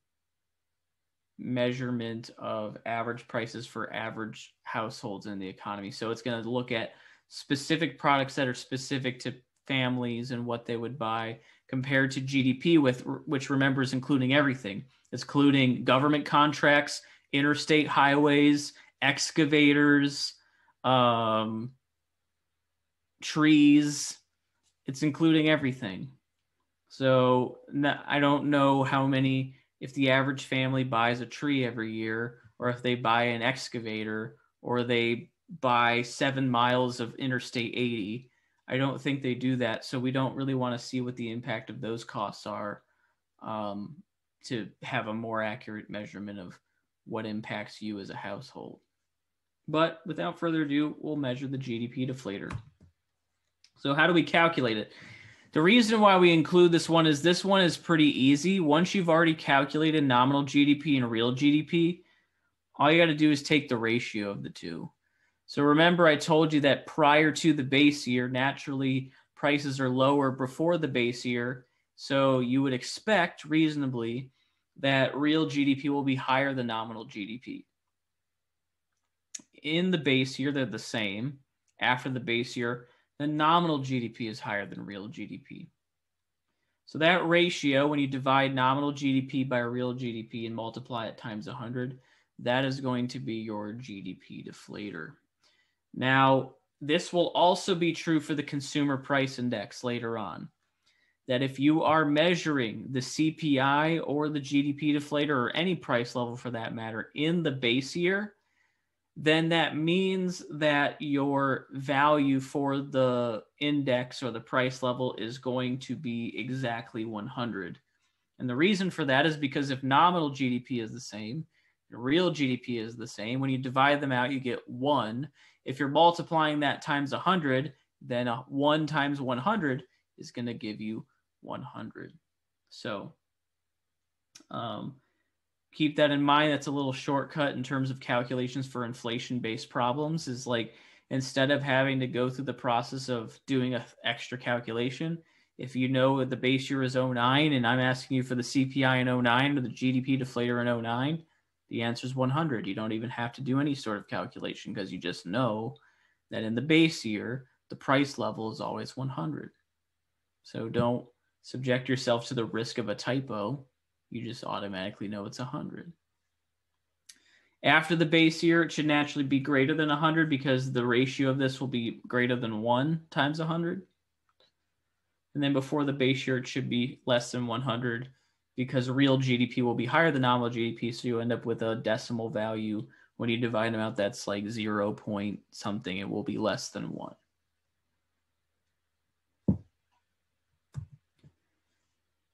Speaker 1: measurement of average prices for average households in the economy. So it's going to look at specific products that are specific to families and what they would buy compared to GDP with which remembers including everything. It's including government contracts, interstate highways, excavators, um, trees. It's including everything. So I don't know how many if the average family buys a tree every year, or if they buy an excavator, or they buy seven miles of Interstate 80. I don't think they do that. So we don't really want to see what the impact of those costs are um, to have a more accurate measurement of what impacts you as a household. But without further ado, we'll measure the GDP deflator. So, how do we calculate it? The reason why we include this one is this one is pretty easy. Once you've already calculated nominal GDP and real GDP, all you got to do is take the ratio of the two. So remember, I told you that prior to the base year, naturally prices are lower before the base year. So you would expect reasonably that real GDP will be higher than nominal GDP. In the base year, they're the same. After the base year, the nominal GDP is higher than real GDP. So that ratio, when you divide nominal GDP by real GDP and multiply it times 100, that is going to be your GDP deflator. Now, this will also be true for the consumer price index later on. That if you are measuring the CPI or the GDP deflator or any price level for that matter in the base year, then that means that your value for the index or the price level is going to be exactly 100. And the reason for that is because if nominal GDP is the same, real GDP is the same, when you divide them out, you get one. If you're multiplying that times 100, then 1 times 100 is going to give you 100. So, um, keep that in mind. That's a little shortcut in terms of calculations for inflation based problems, is like instead of having to go through the process of doing an extra calculation, if you know that the base year is 09 and I'm asking you for the CPI in 09 or the GDP deflator in 09, the answer is 100. You don't even have to do any sort of calculation because you just know that in the base year, the price level is always 100. So don't subject yourself to the risk of a typo you just automatically know it's 100. After the base year, it should naturally be greater than 100 because the ratio of this will be greater than 1 times 100. And then before the base year, it should be less than 100 because real GDP will be higher than nominal GDP. So you end up with a decimal value. When you divide them out, that's like zero point something. It will be less than one.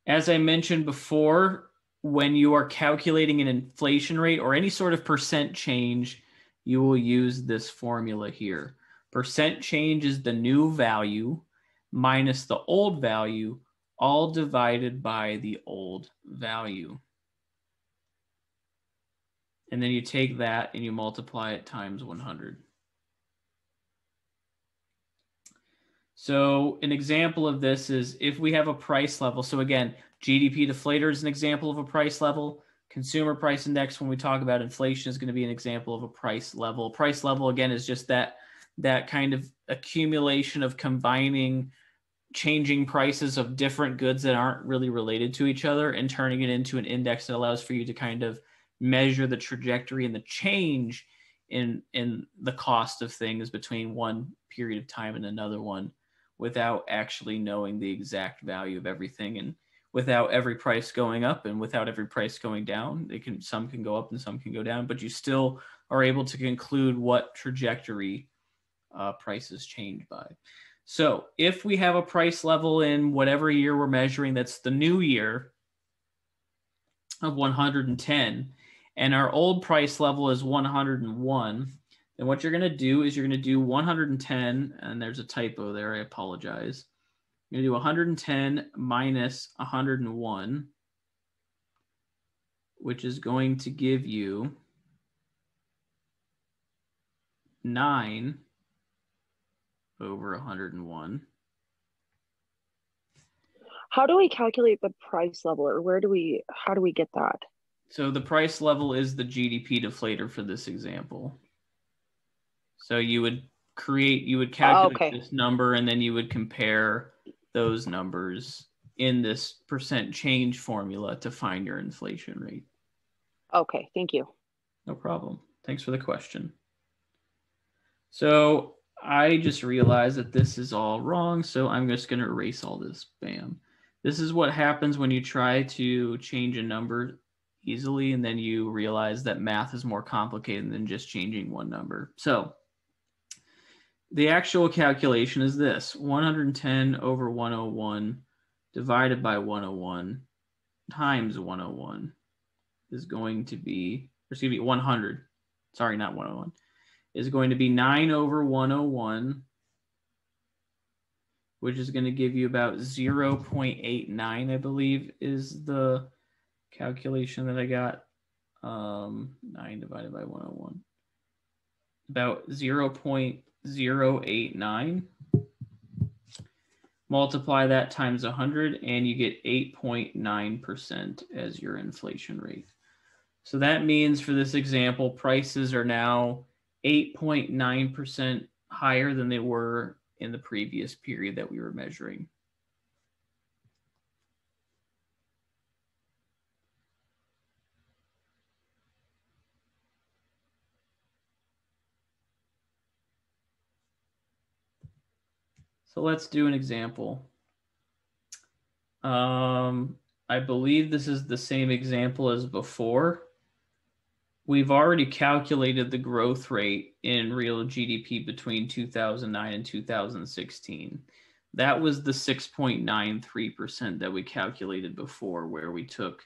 Speaker 1: As I mentioned before, when you are calculating an inflation rate or any sort of percent change, you will use this formula here. Percent change is the new value minus the old value, all divided by the old value. And then you take that and you multiply it times 100. So an example of this is if we have a price level. So again, GDP deflator is an example of a price level. Consumer price index, when we talk about inflation, is going to be an example of a price level. Price level again is just that that kind of accumulation of combining changing prices of different goods that aren't really related to each other and turning it into an index that allows for you to kind of measure the trajectory and the change in in the cost of things between one period of time and another one without actually knowing the exact value of everything. And without every price going up and without every price going down they can some can go up and some can go down but you still are able to conclude what trajectory uh, prices change by so if we have a price level in whatever year we're measuring that's the new year of 110 and our old price level is 101 then what you're going to do is you're going to do 110, and there's a typo there. I apologize. You're going to do 110 minus 101, which is going to give you 9 over 101.
Speaker 2: How do we calculate the price level or where do we how do we get that?
Speaker 1: So the price level is the GDP deflator for this example. So you would create, you would oh, calculate oh, okay. this number, and then you would compare those numbers in this percent change formula to find your inflation rate.
Speaker 2: Okay, thank you.
Speaker 1: No problem. Thanks for the question. So I just realized that this is all wrong, so I'm just going to erase all this. Bam. This is what happens when you try to change a number easily, and then you realize that math is more complicated than just changing one number. So the actual calculation is this 110 over 101 divided by 101 times 101 is going to be, excuse me, 100. Sorry, not 101. Is going to be 9 over 101, which is going to give you about 0.89, I believe, is the calculation that I got. Um, 9 divided by 101. About 0.089. Multiply that times 100 and you get 8.9% as your inflation rate. So that means for this example, prices are now 8.9% higher than they were in the previous period that we were measuring. So let's do an example. Um, I believe this is the same example as before. We've already calculated the growth rate in real GDP between 2009 and 2016. That was the 6.93% that we calculated before, where we took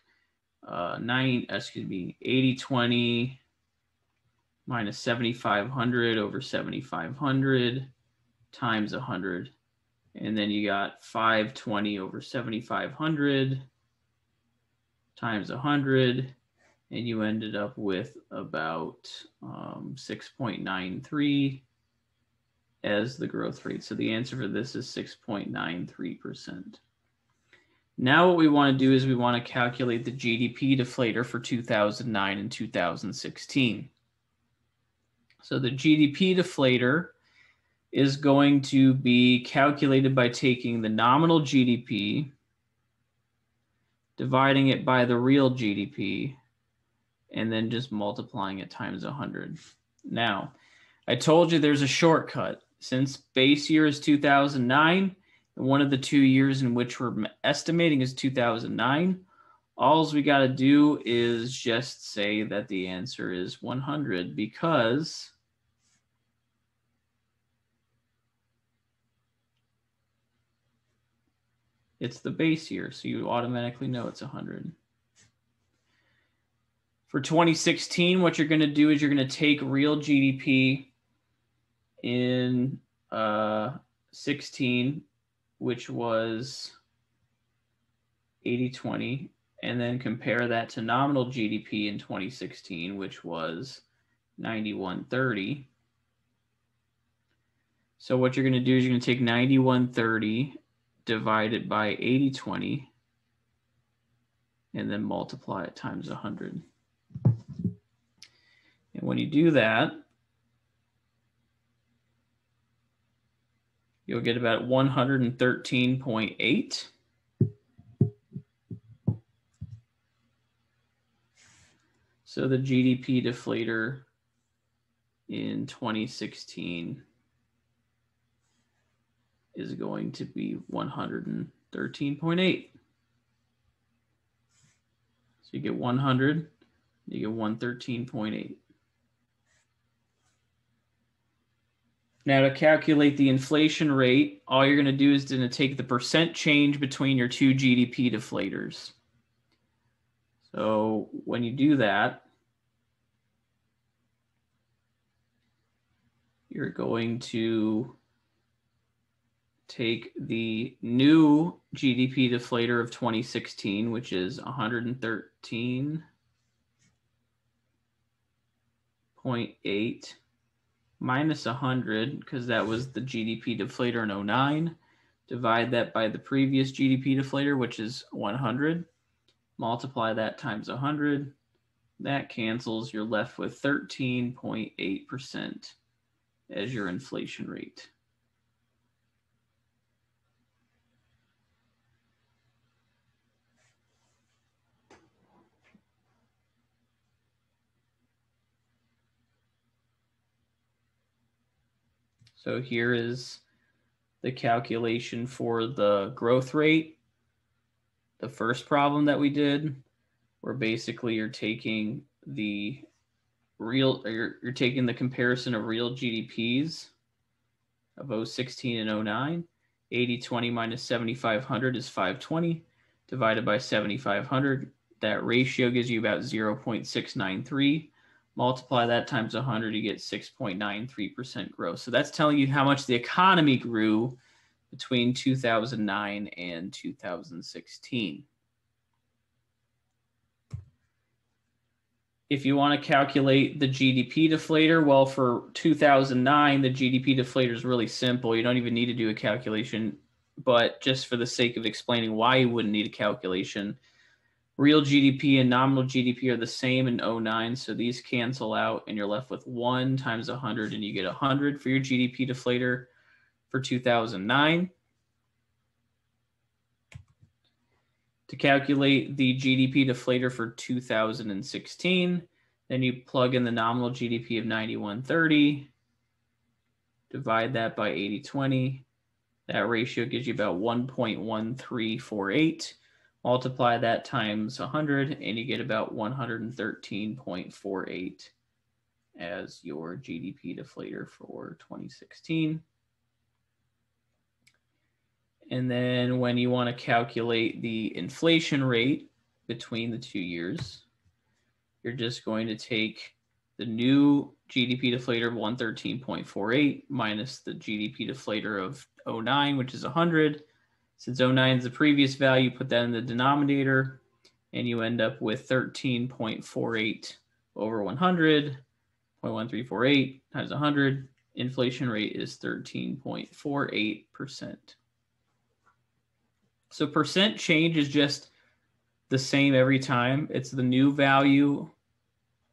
Speaker 1: uh, nine, excuse me, 80 20 minus 7,500 over 7,500 times 100. And then you got 520 over 7,500 times 100. And you ended up with about um, 6.93 as the growth rate. So the answer for this is 6.93%. Now what we want to do is we want to calculate the GDP deflator for 2009 and 2016. So the GDP deflator is going to be calculated by taking the nominal GDP, dividing it by the real GDP, and then just multiplying it times 100. Now, I told you there's a shortcut. Since base year is 2009, and one of the two years in which we're estimating is 2009, all we got to do is just say that the answer is 100 because it's the base year, so you automatically know it's 100. For 2016, what you're going to do is you're going to take real GDP in uh, 16, which was 8020, and then compare that to nominal GDP in 2016, which was 9130. So what you're going to do is you're going to take 9130 divided by 8020 and then multiply it times 100. And when you do that, you'll get about 113.8. So the GDP deflator in 2016 is going to be 113.8. So you get 100, you get 113.8. Now to calculate the inflation rate, all you're going to do is going to take the percent change between your two GDP deflators. So when you do that, you're going to take the new GDP deflator of 2016, which is 113.8 minus 100, because that was the GDP deflator in 09. Divide that by the previous GDP deflator, which is 100. Multiply that times 100. That cancels. You're left with 13.8% as your inflation rate. So here is the calculation for the growth rate. The first problem that we did, where basically you're taking the real, you're, you're taking the comparison of real GDPs of 016 and 09. 8020 minus 7,500 is 520 divided by 7,500. That ratio gives you about 0.693 multiply that times 100, you get 6.93% growth. So that's telling you how much the economy grew between 2009 and 2016. If you want to calculate the GDP deflator, well, for 2009, the GDP deflator is really simple. You don't even need to do a calculation. But just for the sake of explaining why you wouldn't need a calculation, Real GDP and nominal GDP are the same in 09, so these cancel out and you're left with 1 times 100 and you get 100 for your GDP deflator for 2009. To calculate the GDP deflator for 2016, then you plug in the nominal GDP of 9130, divide that by 8020. That ratio gives you about 1.1348 multiply that times 100 and you get about 113.48 as your GDP deflator for 2016. And then when you want to calculate the inflation rate between the two years, you're just going to take the new GDP deflator of 113.48 minus the GDP deflator of 09, which is 100, since 09 is the previous value, put that in the denominator, and you end up with 13.48 over 100, 0.1348 times 100. Inflation rate is 13.48%. So percent change is just the same every time. It's the new value,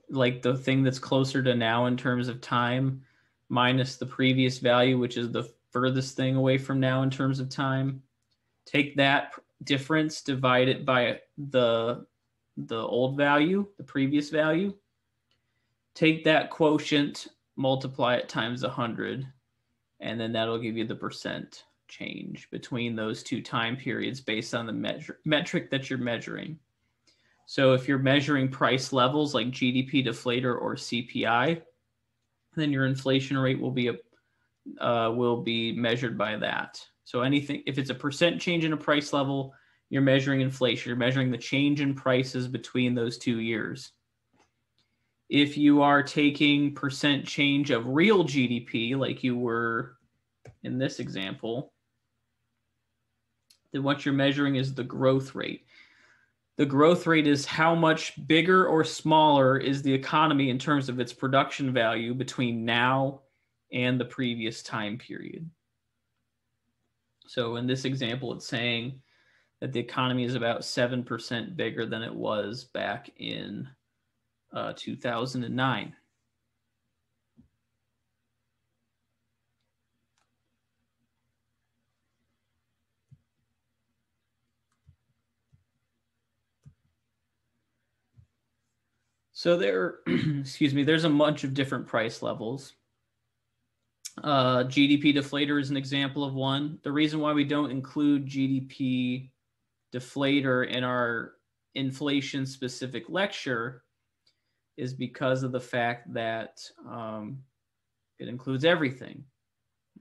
Speaker 1: like the thing that's closer to now in terms of time, minus the previous value, which is the furthest thing away from now in terms of time take that difference, divide it by the the old value, the previous value. Take that quotient, multiply it times 100, and then that'll give you the percent change between those two time periods based on the measure, metric that you're measuring. So if you're measuring price levels like GDP deflator or CPI, then your inflation rate will be a uh, will be measured by that. So anything if it's a percent change in a price level, you're measuring inflation. You're measuring the change in prices between those two years. If you are taking percent change of real GDP, like you were in this example, then what you're measuring is the growth rate. The growth rate is how much bigger or smaller is the economy in terms of its production value between now and the previous time period. So in this example, it's saying that the economy is about 7% bigger than it was back in uh, 2009. So there, excuse me, there's a bunch of different price levels. Uh, GDP deflator is an example of one. The reason why we don't include GDP deflator in our inflation specific lecture is because of the fact that um, it includes everything.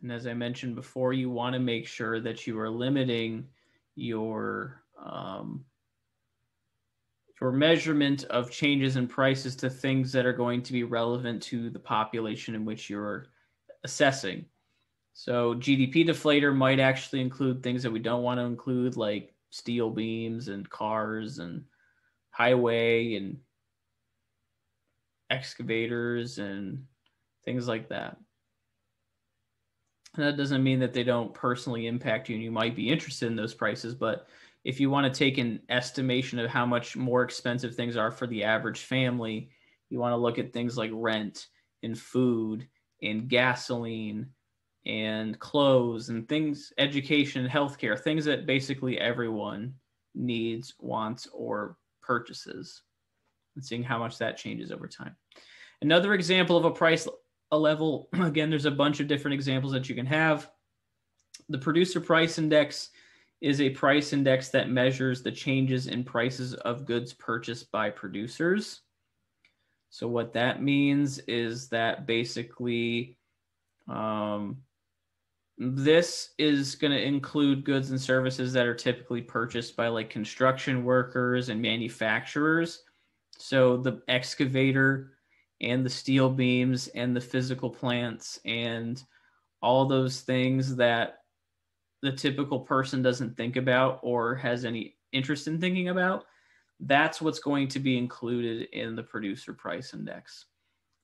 Speaker 1: And as I mentioned before, you want to make sure that you are limiting your um, your measurement of changes in prices to things that are going to be relevant to the population in which you're assessing. So GDP deflator might actually include things that we don't want to include, like steel beams and cars and highway and excavators and things like that. And that doesn't mean that they don't personally impact you and you might be interested in those prices, but if you want to take an estimation of how much more expensive things are for the average family, you want to look at things like rent and food and gasoline and clothes and things, education, healthcare, things that basically everyone needs, wants, or purchases, and seeing how much that changes over time. Another example of a price a level, again, there's a bunch of different examples that you can have. The producer price index is a price index that measures the changes in prices of goods purchased by producers. So what that means is that basically um, this is going to include goods and services that are typically purchased by like construction workers and manufacturers. So the excavator and the steel beams and the physical plants and all those things that the typical person doesn't think about or has any interest in thinking about that's what's going to be included in the producer price index.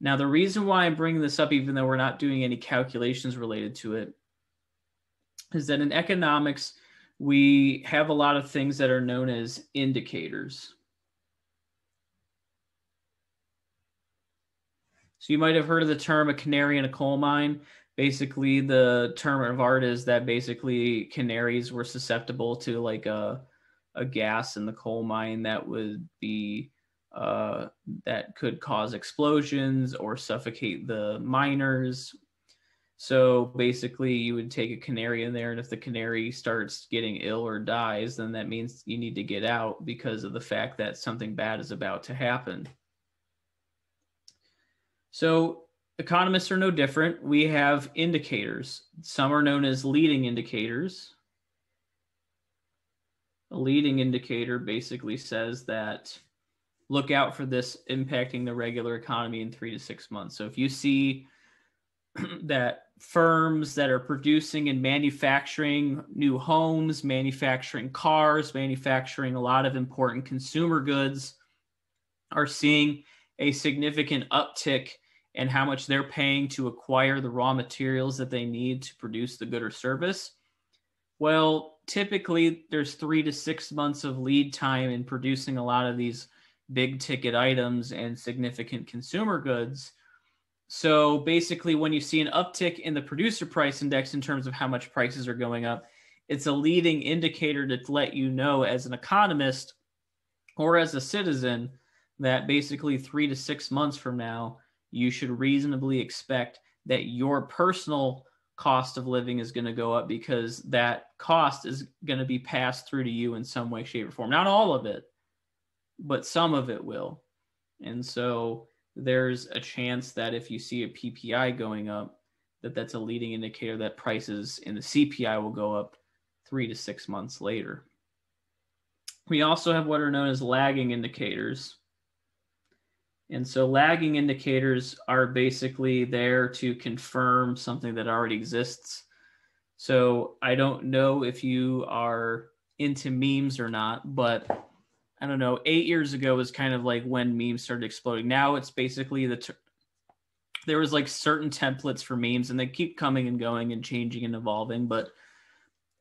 Speaker 1: Now, the reason why I'm bringing this up, even though we're not doing any calculations related to it, is that in economics, we have a lot of things that are known as indicators. So you might have heard of the term a canary in a coal mine. Basically, the term of art is that basically canaries were susceptible to like a a gas in the coal mine that would be uh, that could cause explosions or suffocate the miners. So basically, you would take a canary in there, and if the canary starts getting ill or dies, then that means you need to get out because of the fact that something bad is about to happen. So economists are no different. We have indicators. Some are known as leading indicators, a leading indicator basically says that look out for this impacting the regular economy in three to six months. So if you see that firms that are producing and manufacturing new homes, manufacturing cars, manufacturing a lot of important consumer goods are seeing a significant uptick in how much they're paying to acquire the raw materials that they need to produce the good or service. Well, typically there's three to six months of lead time in producing a lot of these big ticket items and significant consumer goods. So basically, when you see an uptick in the producer price index in terms of how much prices are going up, it's a leading indicator to let you know as an economist or as a citizen that basically three to six months from now, you should reasonably expect that your personal cost of living is going to go up because that cost is going to be passed through to you in some way, shape, or form. Not all of it, but some of it will. And so there's a chance that if you see a PPI going up, that that's a leading indicator that prices in the CPI will go up three to six months later. We also have what are known as lagging indicators. And so lagging indicators are basically there to confirm something that already exists. So I don't know if you are into memes or not, but I don't know, eight years ago was kind of like when memes started exploding. Now it's basically the, ter- there was like certain templates for memes and they keep coming and going and changing and evolving. But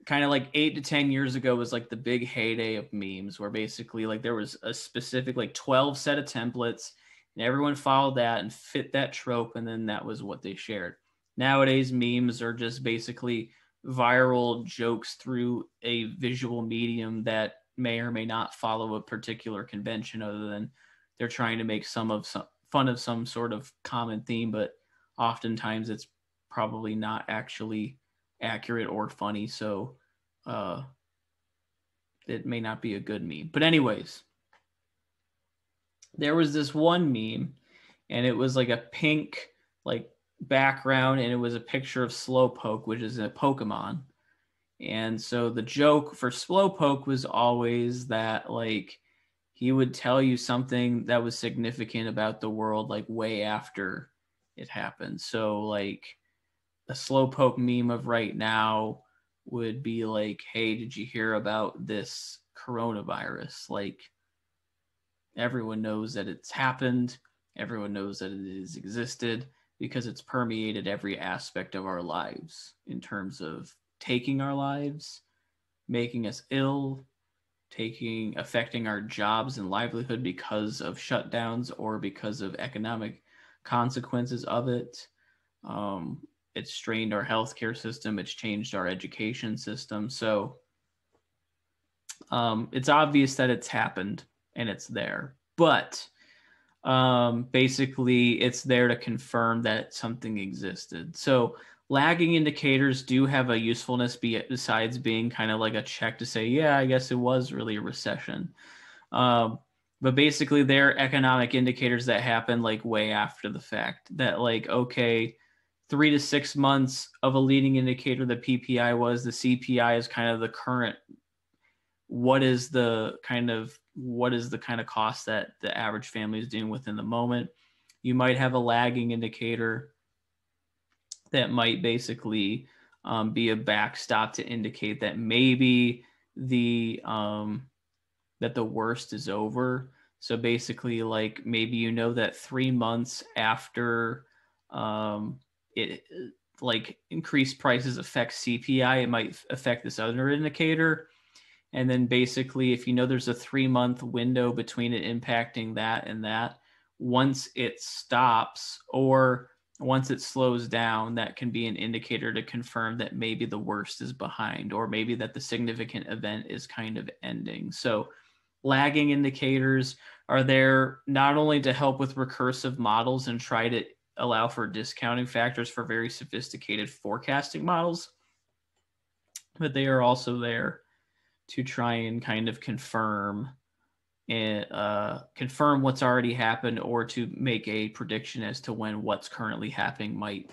Speaker 1: kind of like eight to 10 years ago was like the big heyday of memes where basically like there was a specific like 12 set of templates and everyone followed that and fit that trope. And then that was what they shared. Nowadays, memes are just basically viral jokes through a visual medium that may or may not follow a particular convention other than they're trying to make some of some fun of some sort of common theme but oftentimes it's probably not actually accurate or funny so uh it may not be a good meme but anyways there was this one meme and it was like a pink like background and it was a picture of slowpoke which is a pokemon and so the joke for Slowpoke was always that like he would tell you something that was significant about the world like way after it happened. So like a Slowpoke meme of right now would be like, "Hey, did you hear about this coronavirus?" Like everyone knows that it's happened. Everyone knows that it has existed because it's permeated every aspect of our lives in terms of taking our lives, making us ill, taking affecting our jobs and livelihood because of shutdowns or because of economic consequences of it. Um, it's strained our healthcare system. It's changed our education system. So um, it's obvious that it's happened and it's there. But um, basically, it's there to confirm that something existed. So lagging indicators do have a usefulness be, besides being kind of like a check to say, yeah, I guess it was really a recession. Um, but basically, they're economic indicators that happen like way after the fact. That, like, okay, three to six months of a leading indicator, the PPI was, the CPI is kind of the current. What is the kind of what is the kind of cost that the average family is dealing with in the moment? You might have a lagging indicator that might basically um, be a backstop to indicate that maybe the um, that the worst is over. So basically, like maybe you know that three months after um, it like increased prices affect CPI, it might affect this other indicator. And then basically, if you know there's a three month window between it impacting that and that, once it stops or once it slows down, that can be an indicator to confirm that maybe the worst is behind, or maybe that the significant event is kind of ending. So, lagging indicators are there not only to help with recursive models and try to allow for discounting factors for very sophisticated forecasting models, but they are also there to try and kind of confirm and uh, confirm what's already happened or to make a prediction as to when what's currently happening might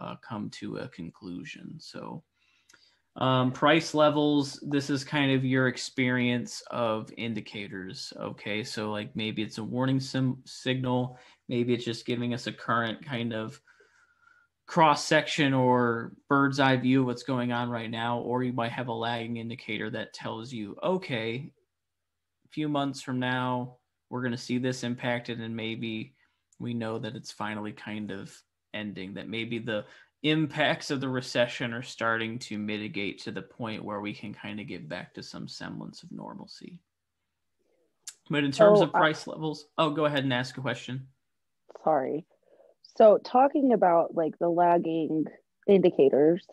Speaker 1: uh, come to a conclusion. So, um, price levels, this is kind of your experience of indicators. Okay, so like maybe it's a warning sim- signal, maybe it's just giving us a current kind of cross section or bird's eye view of what's going on right now, or you might have a lagging indicator that tells you, okay, a few months from now, we're going to see this impacted, and maybe we know that it's finally kind of ending, that maybe the impacts of the recession are starting to mitigate to the point where we can kind of get back to some semblance of normalcy. But in terms oh, of price I, levels, oh, go ahead and ask a question.
Speaker 2: Sorry. So, talking about like the lagging indicators,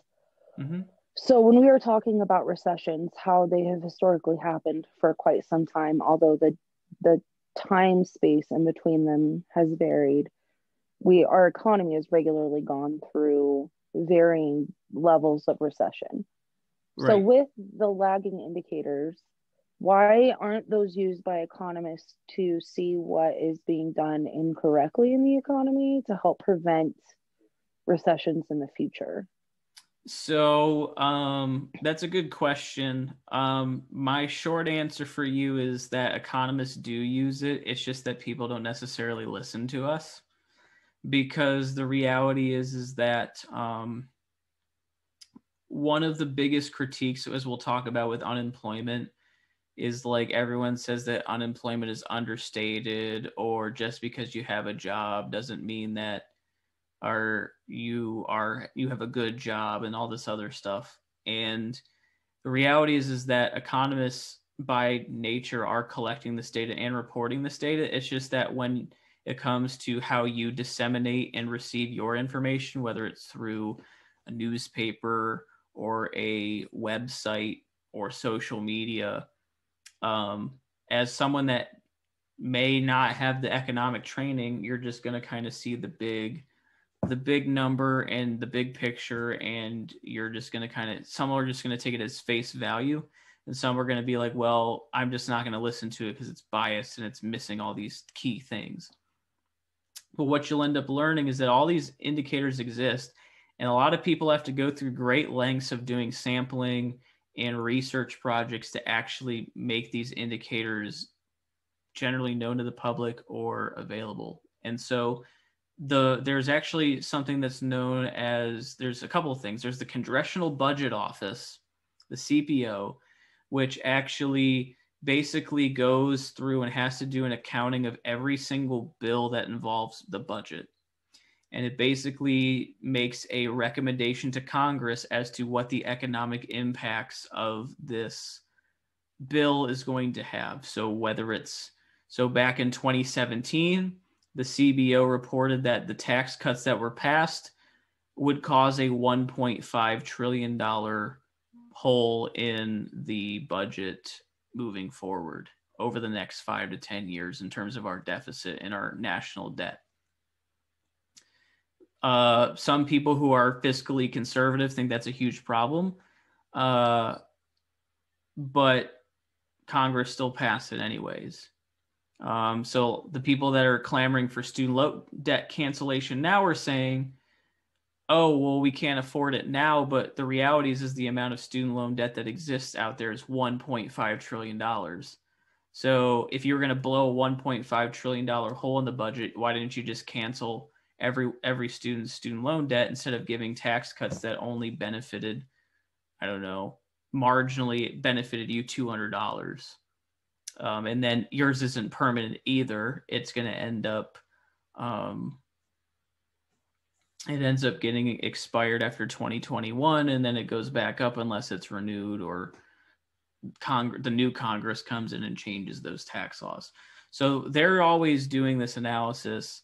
Speaker 2: mm-hmm. So when we were talking about recessions, how they have historically happened for quite some time, although the the time space in between them has varied, we our economy has regularly gone through varying levels of recession. Right. So with the lagging indicators, why aren't those used by economists to see what is being done incorrectly in the economy to help prevent recessions in the future?
Speaker 1: So um, that's a good question. Um, my short answer for you is that economists do use it. It's just that people don't necessarily listen to us because the reality is is that um, one of the biggest critiques, as we'll talk about with unemployment, is like everyone says that unemployment is understated or just because you have a job doesn't mean that are you are you have a good job and all this other stuff. And the reality is is that economists by nature are collecting this data and reporting this data. It's just that when it comes to how you disseminate and receive your information whether it's through a newspaper or a website or social media um, as someone that may not have the economic training, you're just going to kind of see the big the big number and the big picture and you're just going to kind of some are just going to take it as face value and some are going to be like well i'm just not going to listen to it because it's biased and it's missing all these key things. But what you'll end up learning is that all these indicators exist and a lot of people have to go through great lengths of doing sampling and research projects to actually make these indicators generally known to the public or available. And so the there's actually something that's known as there's a couple of things. There's the Congressional Budget Office, the CBO, which actually basically goes through and has to do an accounting of every single bill that involves the budget and it basically makes a recommendation to Congress as to what the economic impacts of this bill is going to have. So, whether it's so back in 2017, the CBO reported that the tax cuts that were passed would cause a $1.5 trillion hole in the budget moving forward over the next five to 10 years in terms of our deficit and our national debt. Uh, some people who are fiscally conservative think that's a huge problem. Uh, but Congress still passed it anyways. Um, so the people that are clamoring for student loan debt cancellation now are saying, oh, well, we can't afford it now. But the reality is, is the amount of student loan debt that exists out there is $1.5 trillion. So if you were going to blow a $1.5 trillion hole in the budget, why didn't you just cancel every every student's student loan debt instead of giving tax cuts that only benefited i don't know marginally benefited you $200 um, and then yours isn't permanent either. It's going to end up um, it ends up getting expired after 2021 and then it goes back up unless it's renewed or Cong- the new congress comes in and changes those tax laws. So they're always doing this analysis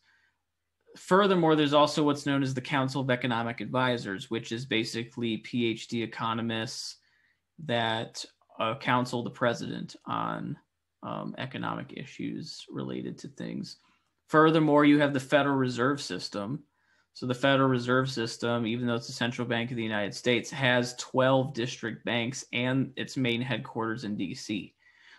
Speaker 1: furthermore, there's also what's known as the Council of Economic Advisors, which is basically PhD economists that uh, counsel the president on um, economic issues related to things. Furthermore, you have the Federal Reserve System. So, the Federal Reserve System, even though it's the central bank of the United States, has 12 district banks and its main headquarters in DC,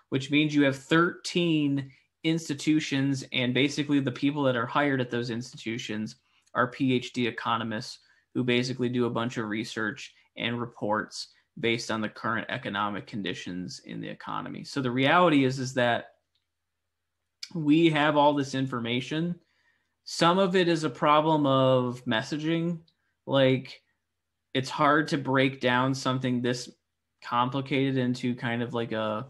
Speaker 1: which means you have 13 institutions and basically the people that are hired at those institutions are PhD economists who basically do a bunch of research and reports based on the current economic conditions in the economy. So the reality is is that we have all this information. Some of it is a problem of messaging, like it's hard to break down something this complicated into kind of like a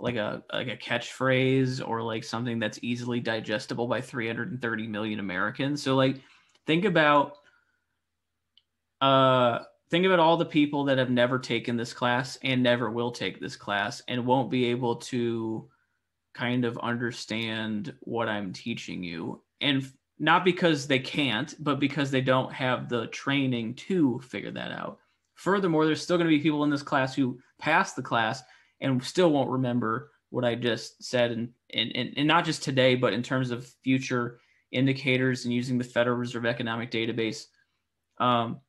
Speaker 1: like a like a catchphrase or like something that's easily digestible by 330 million Americans. So like think about uh think about all the people that have never taken this class and never will take this class and won't be able to kind of understand what I'm teaching you. And not because they can't, but because they don't have the training to figure that out. Furthermore, there's still going to be people in this class who pass the class and still won't remember what I just said, and, and, and not just today, but in terms of future indicators and using the Federal Reserve Economic Database. Um,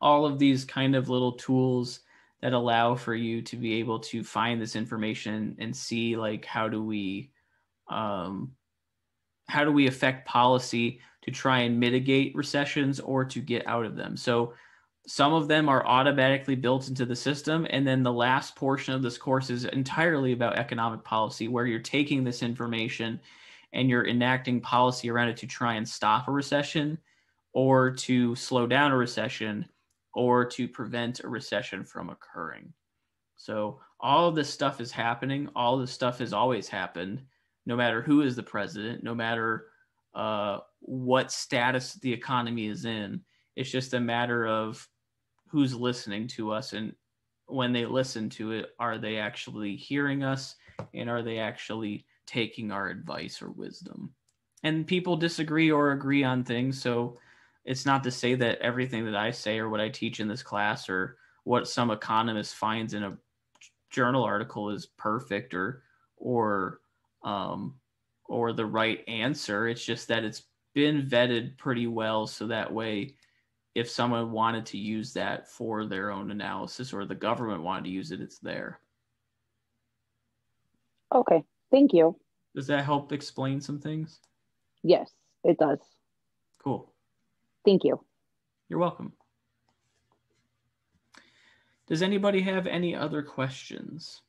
Speaker 1: all of these kind of little tools that allow for you to be able to find this information and see like how do we um, how do we affect policy to try and mitigate recessions or to get out of them so some of them are automatically built into the system and then the last portion of this course is entirely about economic policy where you're taking this information and you're enacting policy around it to try and stop a recession or to slow down a recession or to prevent a recession from occurring. So all of this stuff is happening. All this stuff has always happened, no matter who is the president, no matter uh, what status the economy is in. It's just a matter of who's listening to us and when they listen to it, are they actually hearing us and are they actually taking our advice or wisdom? And people disagree or agree on things. So it's not to say that everything that I say or what I teach in this class or what some economist finds in a journal article is perfect or or um, or the right answer. It's just that it's been vetted pretty well, so that way, if someone wanted to use that for their own analysis or the government wanted to use it, it's there.
Speaker 2: Okay, thank you.
Speaker 1: Does that help explain some things?
Speaker 2: Yes, it does.
Speaker 1: Cool.
Speaker 2: Thank you.
Speaker 1: You're welcome. Does anybody have any other questions?